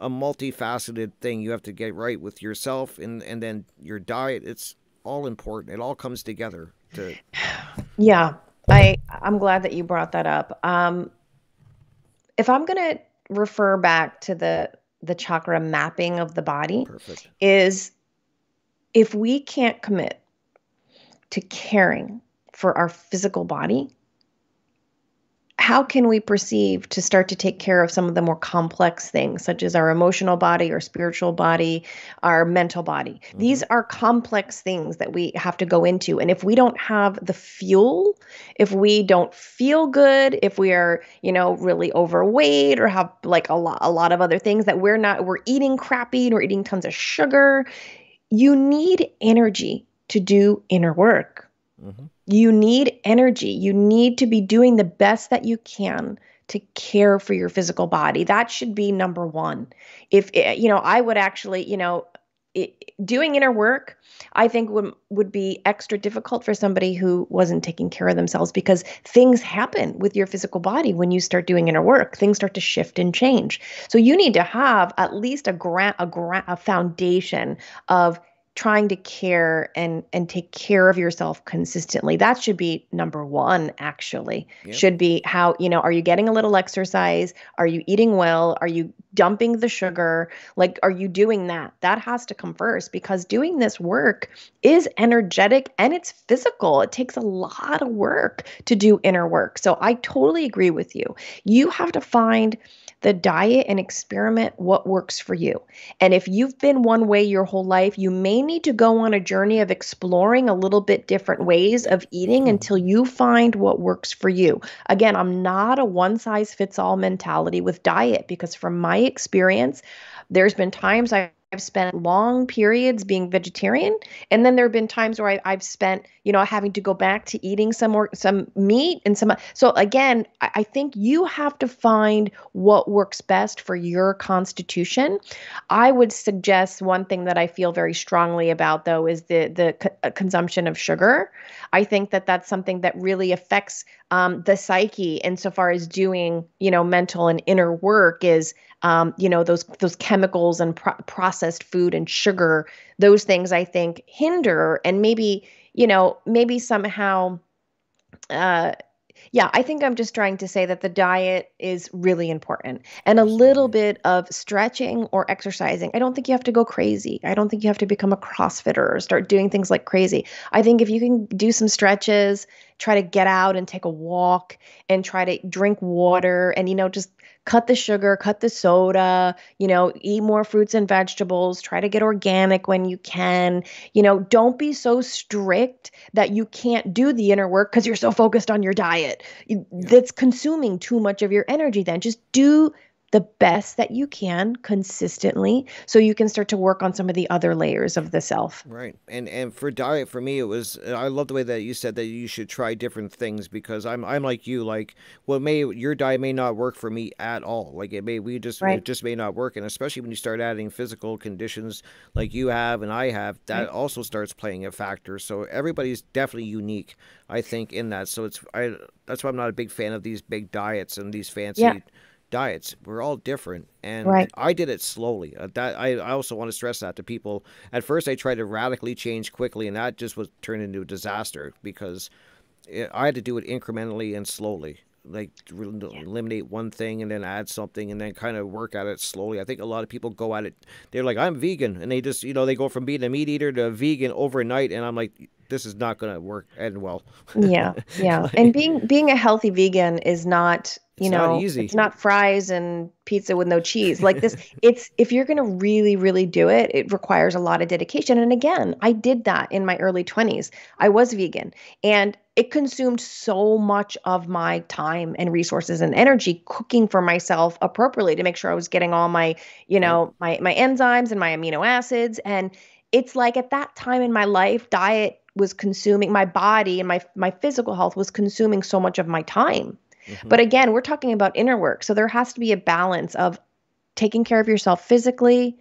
a multifaceted thing you have to get right with yourself and and then your diet. It's all important. It all comes together to yeah I I'm glad that you brought that up. Um, if I'm going to refer back to the the chakra mapping of the body, Perfect. is if we can't commit to caring for our physical body, how can we perceive to start to take care of some of the more complex things, such as our emotional body, our spiritual body, our mental body? Mm-hmm. These are complex things that we have to go into. And if we don't have the fuel, if we don't feel good, if we are, you know, really overweight or have like a lot, a lot of other things that we're not, we're eating crappy and we're eating tons of sugar, you need energy to do inner work. Mm-hmm. You need energy. You need to be doing the best that you can to care for your physical body. That should be number one. If eh, you know, I would actually, you know, doing inner work, I think would would be extra difficult for somebody who wasn't taking care of themselves because things happen with your physical body when you start doing inner work. Things start to shift and change. So you need to have at least a grant a grant a foundation of trying to care and and take care of yourself consistently. That should be number 1 actually. Yep. should be how you know are you getting a little exercise? Are you eating well? Are you dumping the sugar? Like are you doing that? That has to come first because doing this work is energetic and it's physical. It takes a lot of work to do inner work. So i totally agree with you. You have to find the diet and experiment what works for you. And if you've been one way your whole life, you may need to go on a journey of exploring a little bit different ways of eating hmm. until you find what works for you. Again, I'm not a one size fits all mentality with diet because from my experience, there's been times I I've spent long periods being vegetarian, and then there have been times where I, have spent, you know, having to go back to eating some more some meat and some. So again, I, I think you have to find what works best for your constitution. I would suggest one thing that I feel very strongly about, though, is the the uh, consumption of sugar. I think that that's something that really affects um, the psyche insofar as doing, you know, mental and inner work is um, you know those those chemicals and pro- processed food and sugar those things i think hinder and maybe you know maybe somehow uh, yeah, I think I'm just trying to say that the diet is really important and a little bit of stretching or exercising. I don't think you have to go crazy. I don't think you have to become a CrossFitter or start doing things like crazy. I think if you can do some stretches, try to get out and take a walk and try to drink water and, you know, just cut the sugar, cut the soda, you know, eat more fruits and vegetables, try to get organic when you can. You know, don't be so strict that you can't do the inner work because you're so focused on your diet. That's consuming too much of your energy then. Just do the best that you can consistently so you can start to work on some of the other layers of the self right and and for diet for me it was i love the way that you said that you should try different things because i'm i'm like you like well may your diet may not work for me at all like it may we just right. it just may not work and especially when you start adding physical conditions like you have and i have that right. also starts playing a factor so everybody's definitely unique i think in that so it's i that's why i'm not a big fan of these big diets and these fancy yeah diets. We're all different, and right. I did it slowly. Uh, that I, I also want to stress that to people. At first, I tried to radically change quickly, and that just was turned into a disaster because it, I had to do it incrementally and slowly. Like eliminate one thing and then add something and then kind of work at it slowly. I think a lot of people go at it. They're like, I'm vegan, and they just you know they go from being a meat eater to a vegan overnight, and I'm like, this is not going to work end well. yeah, yeah. like, and being being a healthy vegan is not you it's know not easy. it's not fries and pizza with no cheese like this it's if you're going to really really do it it requires a lot of dedication and again i did that in my early 20s i was vegan and it consumed so much of my time and resources and energy cooking for myself appropriately to make sure i was getting all my you know my my enzymes and my amino acids and it's like at that time in my life diet was consuming my body and my my physical health was consuming so much of my time Mm-hmm. But again, we're talking about inner work. So there has to be a balance of taking care of yourself physically,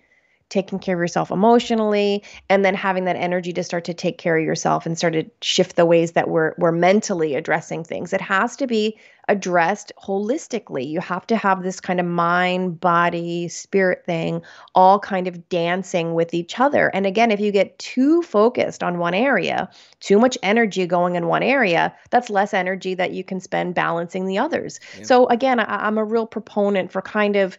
taking care of yourself emotionally, and then having that energy to start to take care of yourself and start to shift the ways that we're we're mentally addressing things. It has to be addressed holistically. You have to have this kind of mind, body, spirit thing all kind of dancing with each other. And again, if you get too focused on one area, too much energy going in one area, that's less energy that you can spend balancing the others. Yeah. So again, I, I'm a real proponent for kind of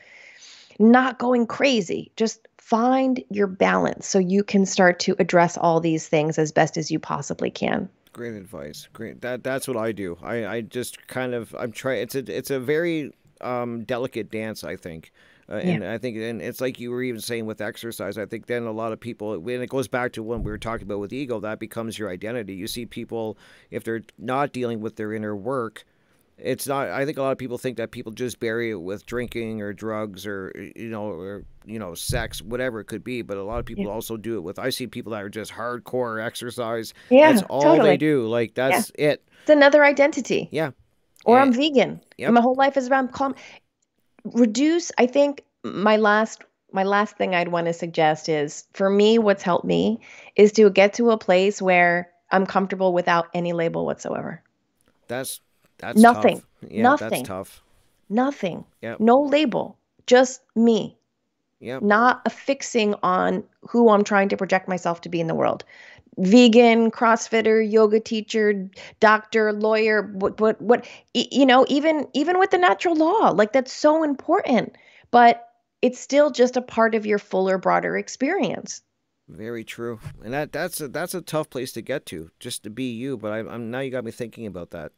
not going crazy, just find your balance so you can start to address all these things as best as you possibly can great advice great that that's what i do i i just kind of i'm trying it's a it's a very um delicate dance i think uh, and yeah. I think, and it's like you were even saying with exercise. I think then a lot of people, when it goes back to when we were talking about with ego, that becomes your identity. You see people if they're not dealing with their inner work, it's not i think a lot of people think that people just bury it with drinking or drugs or you know or you know sex whatever it could be but a lot of people yeah. also do it with i see people that are just hardcore exercise yeah that's all totally. they do like that's yeah. it it's another identity yeah or and, i'm vegan yep. my whole life is around calm reduce i think my last my last thing i'd want to suggest is for me what's helped me is to get to a place where i'm comfortable without any label whatsoever that's that's nothing. Yeah, nothing. That's tough. Nothing. Yep. No label. Just me. Yep. Not affixing on who I'm trying to project myself to be in the world. Vegan, CrossFitter, yoga teacher, doctor, lawyer, what what what you know, even even with the natural law, like that's so important. But it's still just a part of your fuller, broader experience. Very true, and that that's a that's a tough place to get to, just to be you. But I, I'm now you got me thinking about that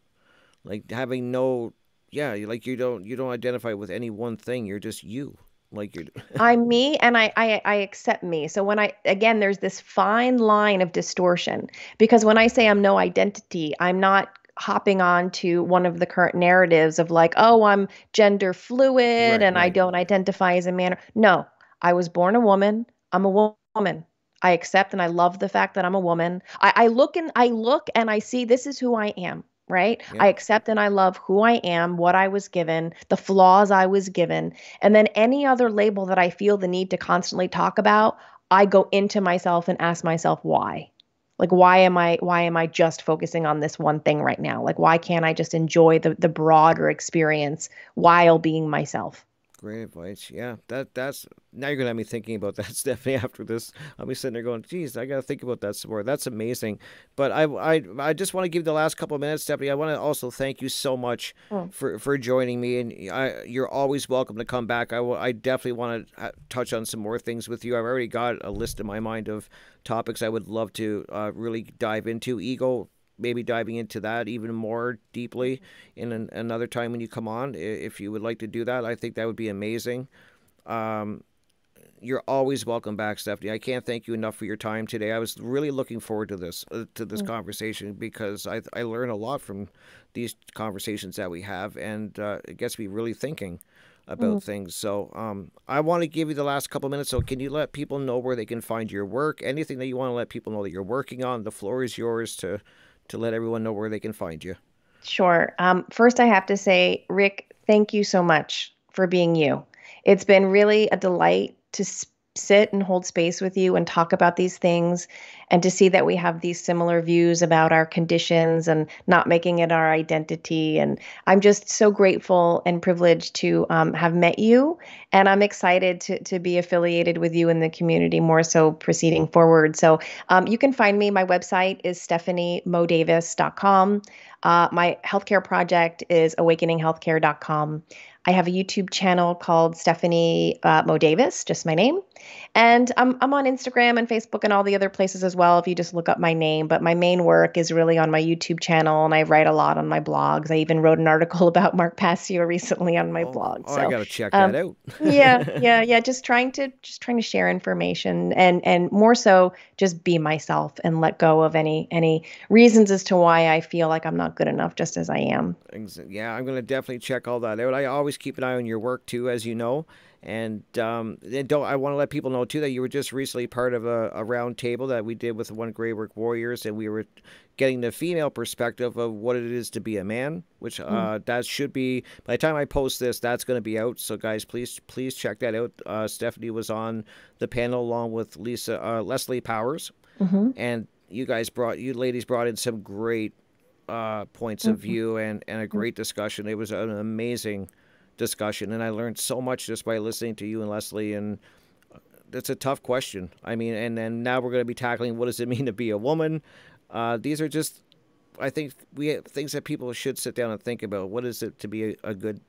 like having no yeah like you don't you don't identify with any one thing. You're just you. Like you're i'm me and I, I i accept me. So when i again there's this fine line of distortion because when i say i'm no identity i'm not hopping on to one of the current narratives of like oh i'm gender fluid right, and right. i don't identify as a man no. I was born a woman. I'm a woman. I accept and i love the fact that i'm a woman. I, I look and i look and i see this is who i am right? Yeah. I accept and I love who I am, what I was given, the flaws I was given. And then any other label that I feel the need to constantly talk about, I go into myself and ask myself why. Like why am I why am I just focusing on this one thing right now? Like why can't I just enjoy the the broader experience while being myself? Great advice. Yeah, that that's now you're gonna have me thinking about that, Stephanie. After this, I'll be sitting there going, "Geez, I gotta think about that some more." That's amazing. But I I, I just want to give the last couple of minutes, Stephanie. I want to also thank you so much oh. for for joining me, and I, you're always welcome to come back. I will. I definitely want to touch on some more things with you. I've already got a list in my mind of topics I would love to uh, really dive into. Ego maybe diving into that even more deeply in an, another time when you come on. If you would like to do that, I think that would be amazing. Um, you're always welcome back, Stephanie. I can't thank you enough for your time today. I was really looking forward to this uh, to this mm. conversation because I I learn a lot from these conversations that we have, and uh, it gets me really thinking about mm. things. So um, I want to give you the last couple minutes. So can you let people know where they can find your work? Anything that you want to let people know that you're working on? The floor is yours to to let everyone know where they can find you. Sure. Um, first, I have to say, Rick, thank you so much for being you. It's been really a delight to sit and hold space with you and talk about these things and to see that we have these similar views about our conditions and not making it our identity. And i'm just so grateful and privileged to um, have met you. And i'm excited to, to be affiliated with you in the community more so proceeding forward. So um, you can find me. My website is stephanie stephaniemodavis.com uh, my healthcare project is awakeninghealthcare.com I have a YouTube channel called Stephanie uh, MoDavis, just my name. And I'm, I'm on Instagram and Facebook and all the other places as well if you just look up my name. But my main work is really on my YouTube channel, and I write a lot on my blogs. I even wrote an article about Mark Passio recently on my oh, blog. Oh, so, I gotta check um, that out. yeah, yeah, yeah. Just trying to just trying to share information and and more so just be myself and let go of any any reasons as to why I feel like I'm not good enough just as I am. Yeah, I'm gonna definitely check all that out. I always keep an eye on your work too, as you know. And um, don't I want to let people know too that you were just recently part of a, a round table that we did with the one Great Work Warriors, and we were getting the female perspective of what it is to be a man, which uh, mm. that should be by the time I post this, that's going to be out. So guys, please please check that out. Uh, Stephanie was on the panel along with Lisa uh, Leslie Powers, mm-hmm. and you guys brought you ladies brought in some great uh, points mm-hmm. of view and and a great discussion. It was an amazing discussion, and I learned so much just by listening to you and Leslie. And that's a tough question. I mean, and then now we're going to be tackling what does it mean to be a woman. Uh, these are just, I think, we have things that people should sit down and think about. What is it to be a, a good,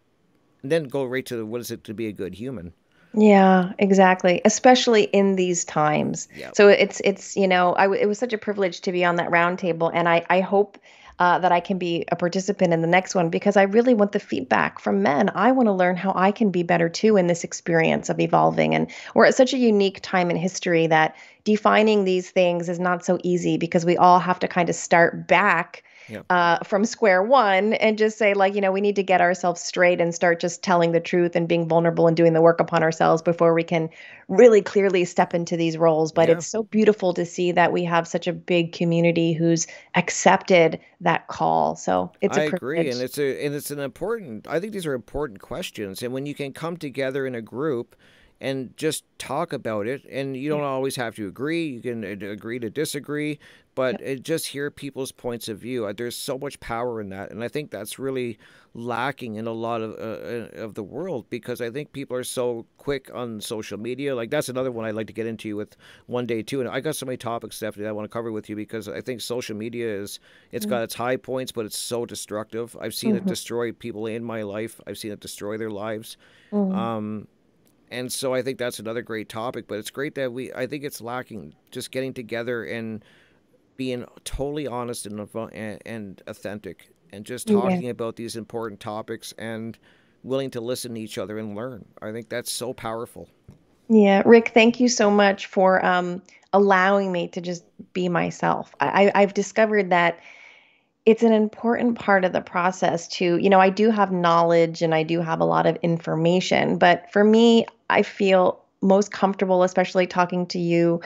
and then go right to what is it to be a good human. Yeah, exactly. Especially in these times. Yep. So it's it's you know I it was such a privilege to be on that roundtable, and I I hope uh, that I can be a participant in the next one because I really want the feedback from men. I want to learn how I can be better too in this experience of evolving. And we're at such a unique time in history that defining these things is not so easy because we all have to kind of start back yep. uh, from square one and just say like you know we need to get ourselves straight and start just telling the truth and being vulnerable and doing the work upon ourselves before we can really clearly step into these roles but yeah. it's so beautiful to see that we have such a big community who's accepted that call so it's I agree and it's a and it's an important I think these are important questions and when you can come together in a group and just talk about it. And you don't always have to agree. You can uh, agree to disagree, but yep. just hear people's points of view. Uh, there's so much power in that, and I think that's really lacking in a lot of uh, uh, of the world because I think people are so quick on social media. Like that's another one I'd like to get into with one day too. And I got so many topics, Stephanie, that I want to cover with you because I think social media is it's mm-hmm. got its high points, but it's so destructive. I've seen mm-hmm. it destroy people in my life. I've seen it destroy their lives. Mm-hmm. Um, and so I think that's another great topic. But it's great that we. I think it's lacking just getting together and being totally honest and and, and authentic, and just talking yeah. about these important topics and willing to listen to each other and learn. I think that's so powerful. Yeah, Rick, thank you so much for um, allowing me to just be myself. I, I've discovered that it's an important part of the process to, you know, I do have knowledge and I do have a lot of information, but for me, I feel most comfortable, especially talking to you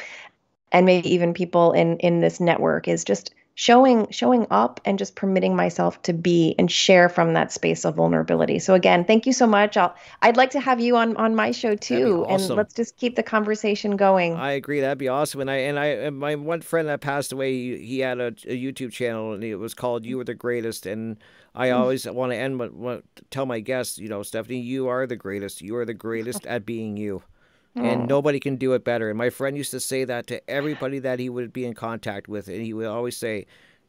and maybe even people in in this network, is just showing showing up and just permitting myself to be and share from that space of vulnerability. So again, thank you so much. I'll I'd like to have you on on my show too, awesome. and let's just keep the conversation going. I agree. That'd be awesome. And I and I and my one friend that passed away, he, he had a, a, YouTube channel and it was called "You Were the Greatest." And I mm. always want to end, but tell my guests, you know, Stephanie, you are the greatest. You are the greatest at being you. And oh. nobody can do it better. And my friend used to say that to everybody that he would be in contact with. And he would always say,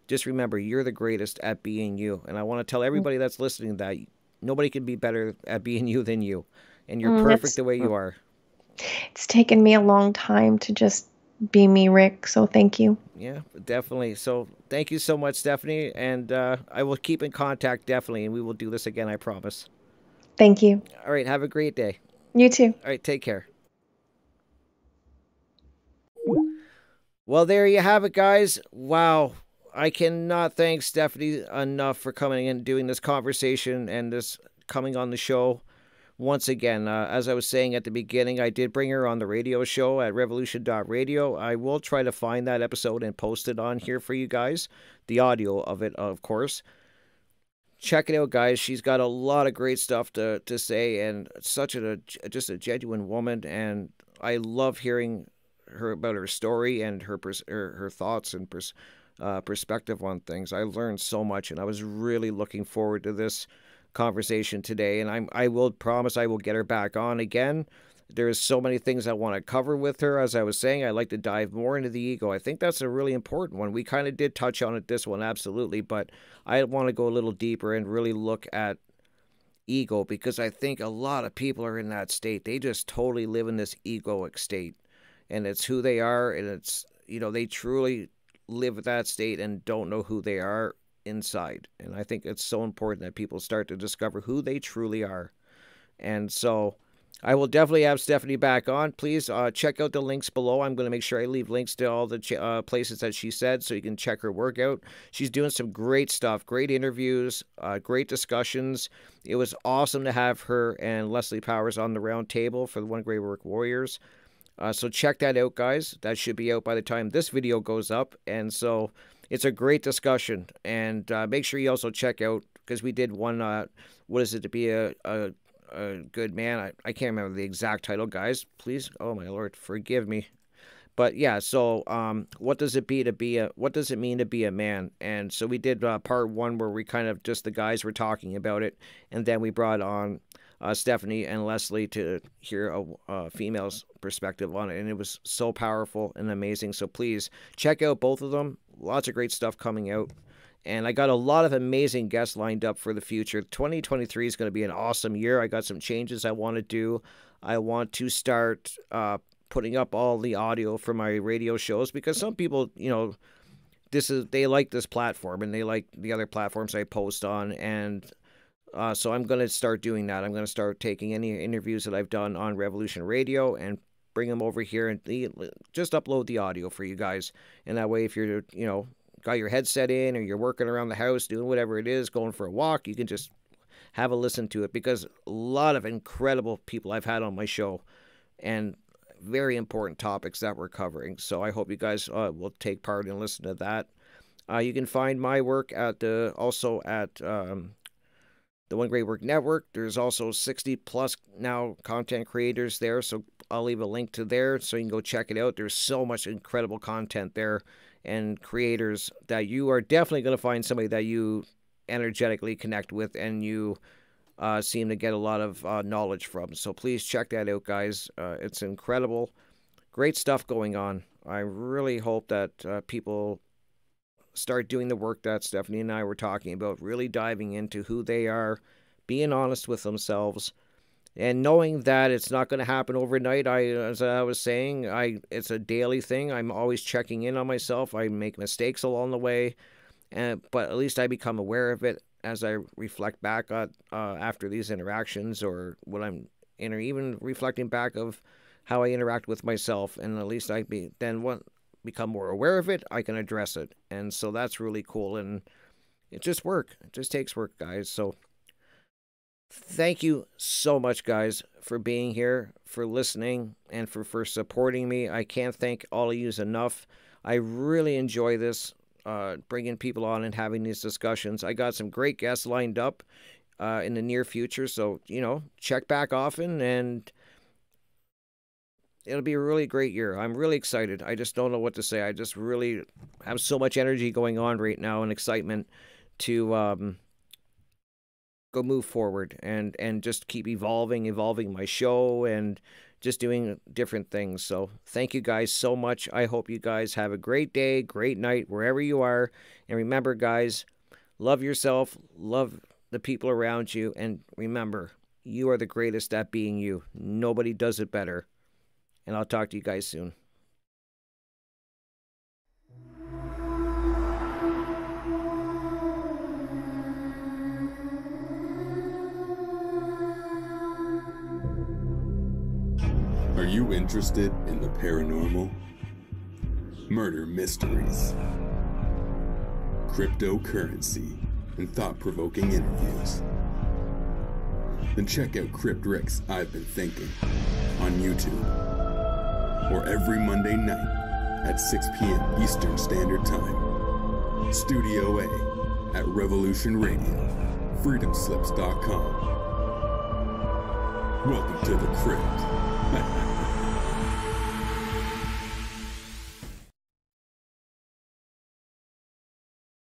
just remember, you're the greatest at being you. And I want to tell mm. everybody that's listening that nobody can be better at being you than you. And you're mm, perfect the way you are. It's taken me a long time to just be me, Rick. So thank you. Yeah, definitely. So thank you so much, Stephanie. And uh, I will keep in contact, definitely. And we will do this again, I promise. Thank you. All right. Have a great day. You too. All right. Take care. Well, there you have it, guys. Wow. I cannot thank Stephanie enough for coming and doing this conversation and this coming on the show once again, uh, as I was saying at the beginning, I did bring her on the radio show at revolution.radio. I will try to find that episode and post it on here for you guys, the audio of it, of course. Check it out, guys. She's got a lot of great stuff to, to say and such a just a genuine woman. And I love hearing her about her story and her her, her thoughts and pers- uh, perspective on things. I learned so much, and I was really looking forward to this conversation today, and I'm I will promise I will get her back on again. There's so many things I want to cover with her. As I was saying, I like to dive more into the ego. I think that's a really important one. We kind of did touch on it this one, absolutely, but I want to go a little deeper and really look at ego because I think a lot of people are in that state. They just totally live in this egoic state, and it's who they are, and it's you know they truly live that state and don't know who they are inside. And I think it's so important that people start to discover who they truly are. And so I will definitely have Stephanie back on. Please uh, check out the links below. I'm going to make sure I leave links to all the uh, places that she said so you can check her work out. She's doing some great stuff, great interviews, uh, great discussions. It was awesome to have her and Leslie Powers on the round table for the One Great Work Warriors. Uh, so check that out, guys. That should be out by the time this video goes up. And so it's a great discussion. And uh, make sure you also check out because we did one. Uh, what is it to be a, a, a good man? I, I can't remember the exact title, guys. Please, oh my lord, forgive me. But yeah, so um, what does it be to be a? What does it mean to be a man? And so we did uh, part one where we kind of just the guys were talking about it, and then we brought on uh, Stephanie and Leslie to hear a, a, female's perspective on it, and it was so powerful and amazing. So please check out both of them. Lots of great stuff coming out. And I got a lot of amazing guests lined up for the future. 2023 is going to be an awesome year. I got some changes I want to do. I want to start uh, putting up all the audio for my radio shows because some people, you know, this is they like this platform and they like the other platforms I post on and uh, so I'm going to start doing that. I'm going to start taking any interviews that I've done on Revolution Radio and bring them over here and just upload the audio for you guys. And that way, if you're, you know, got your headset in or you're working around the house doing whatever it is, going for a walk, you can just have a listen to it because a lot of incredible people I've had on my show and very important topics that we're covering. So I hope you guys uh, will take part and listen to that. Uh, you can find my work at the also at um, the One Great Work Network. There's also 60 plus now content creators there, so I'll leave a link to there so you can go check it out. There's so much incredible content there and creators that you are definitely going to find somebody that you energetically connect with and you uh, seem to get a lot of uh, knowledge from. So please check that out, guys. Uh, it's incredible. Great stuff going on. I really hope that uh, people start doing the work that Stephanie and I were talking about, really diving into who they are, being honest with themselves, and knowing that it's not going to happen overnight. I, as I was saying, I it's a daily thing. I'm always checking in on myself. I make mistakes along the way, and but at least I become aware of it as I reflect back on uh, after these interactions, or when I'm in, or even reflecting back of how I interact with myself, and at least I be then what become more aware of it, I can address it. And so that's really cool. And it just work. It just takes work, guys. So thank you so much, guys, for being here, for listening, and for, for supporting me. I can't thank all of you enough. I really enjoy this, uh, bringing people on and having these discussions. I got some great guests lined up uh, in the near future. So, you know, check back often and it'll be a really great year. I'm really excited. I just don't know what to say. I just really have so much energy going on right now and excitement to um, go move forward and and just keep evolving, evolving my show and just doing different things. So thank you guys so much. I hope you guys have a great day, great night wherever you are. And remember guys, love yourself, love the people around you and remember, you are the greatest at being you. Nobody does it better and I'll talk to you guys soon. Are you interested in the paranormal? Murder mysteries, cryptocurrency, and thought provoking interviews? Then check out Crypt Rick's I've Been Thinking on YouTube. Or every Monday night at 6 p.m. Eastern Standard Time. Studio A at Revolution Radio, freedomslips.com. Welcome to the crypt.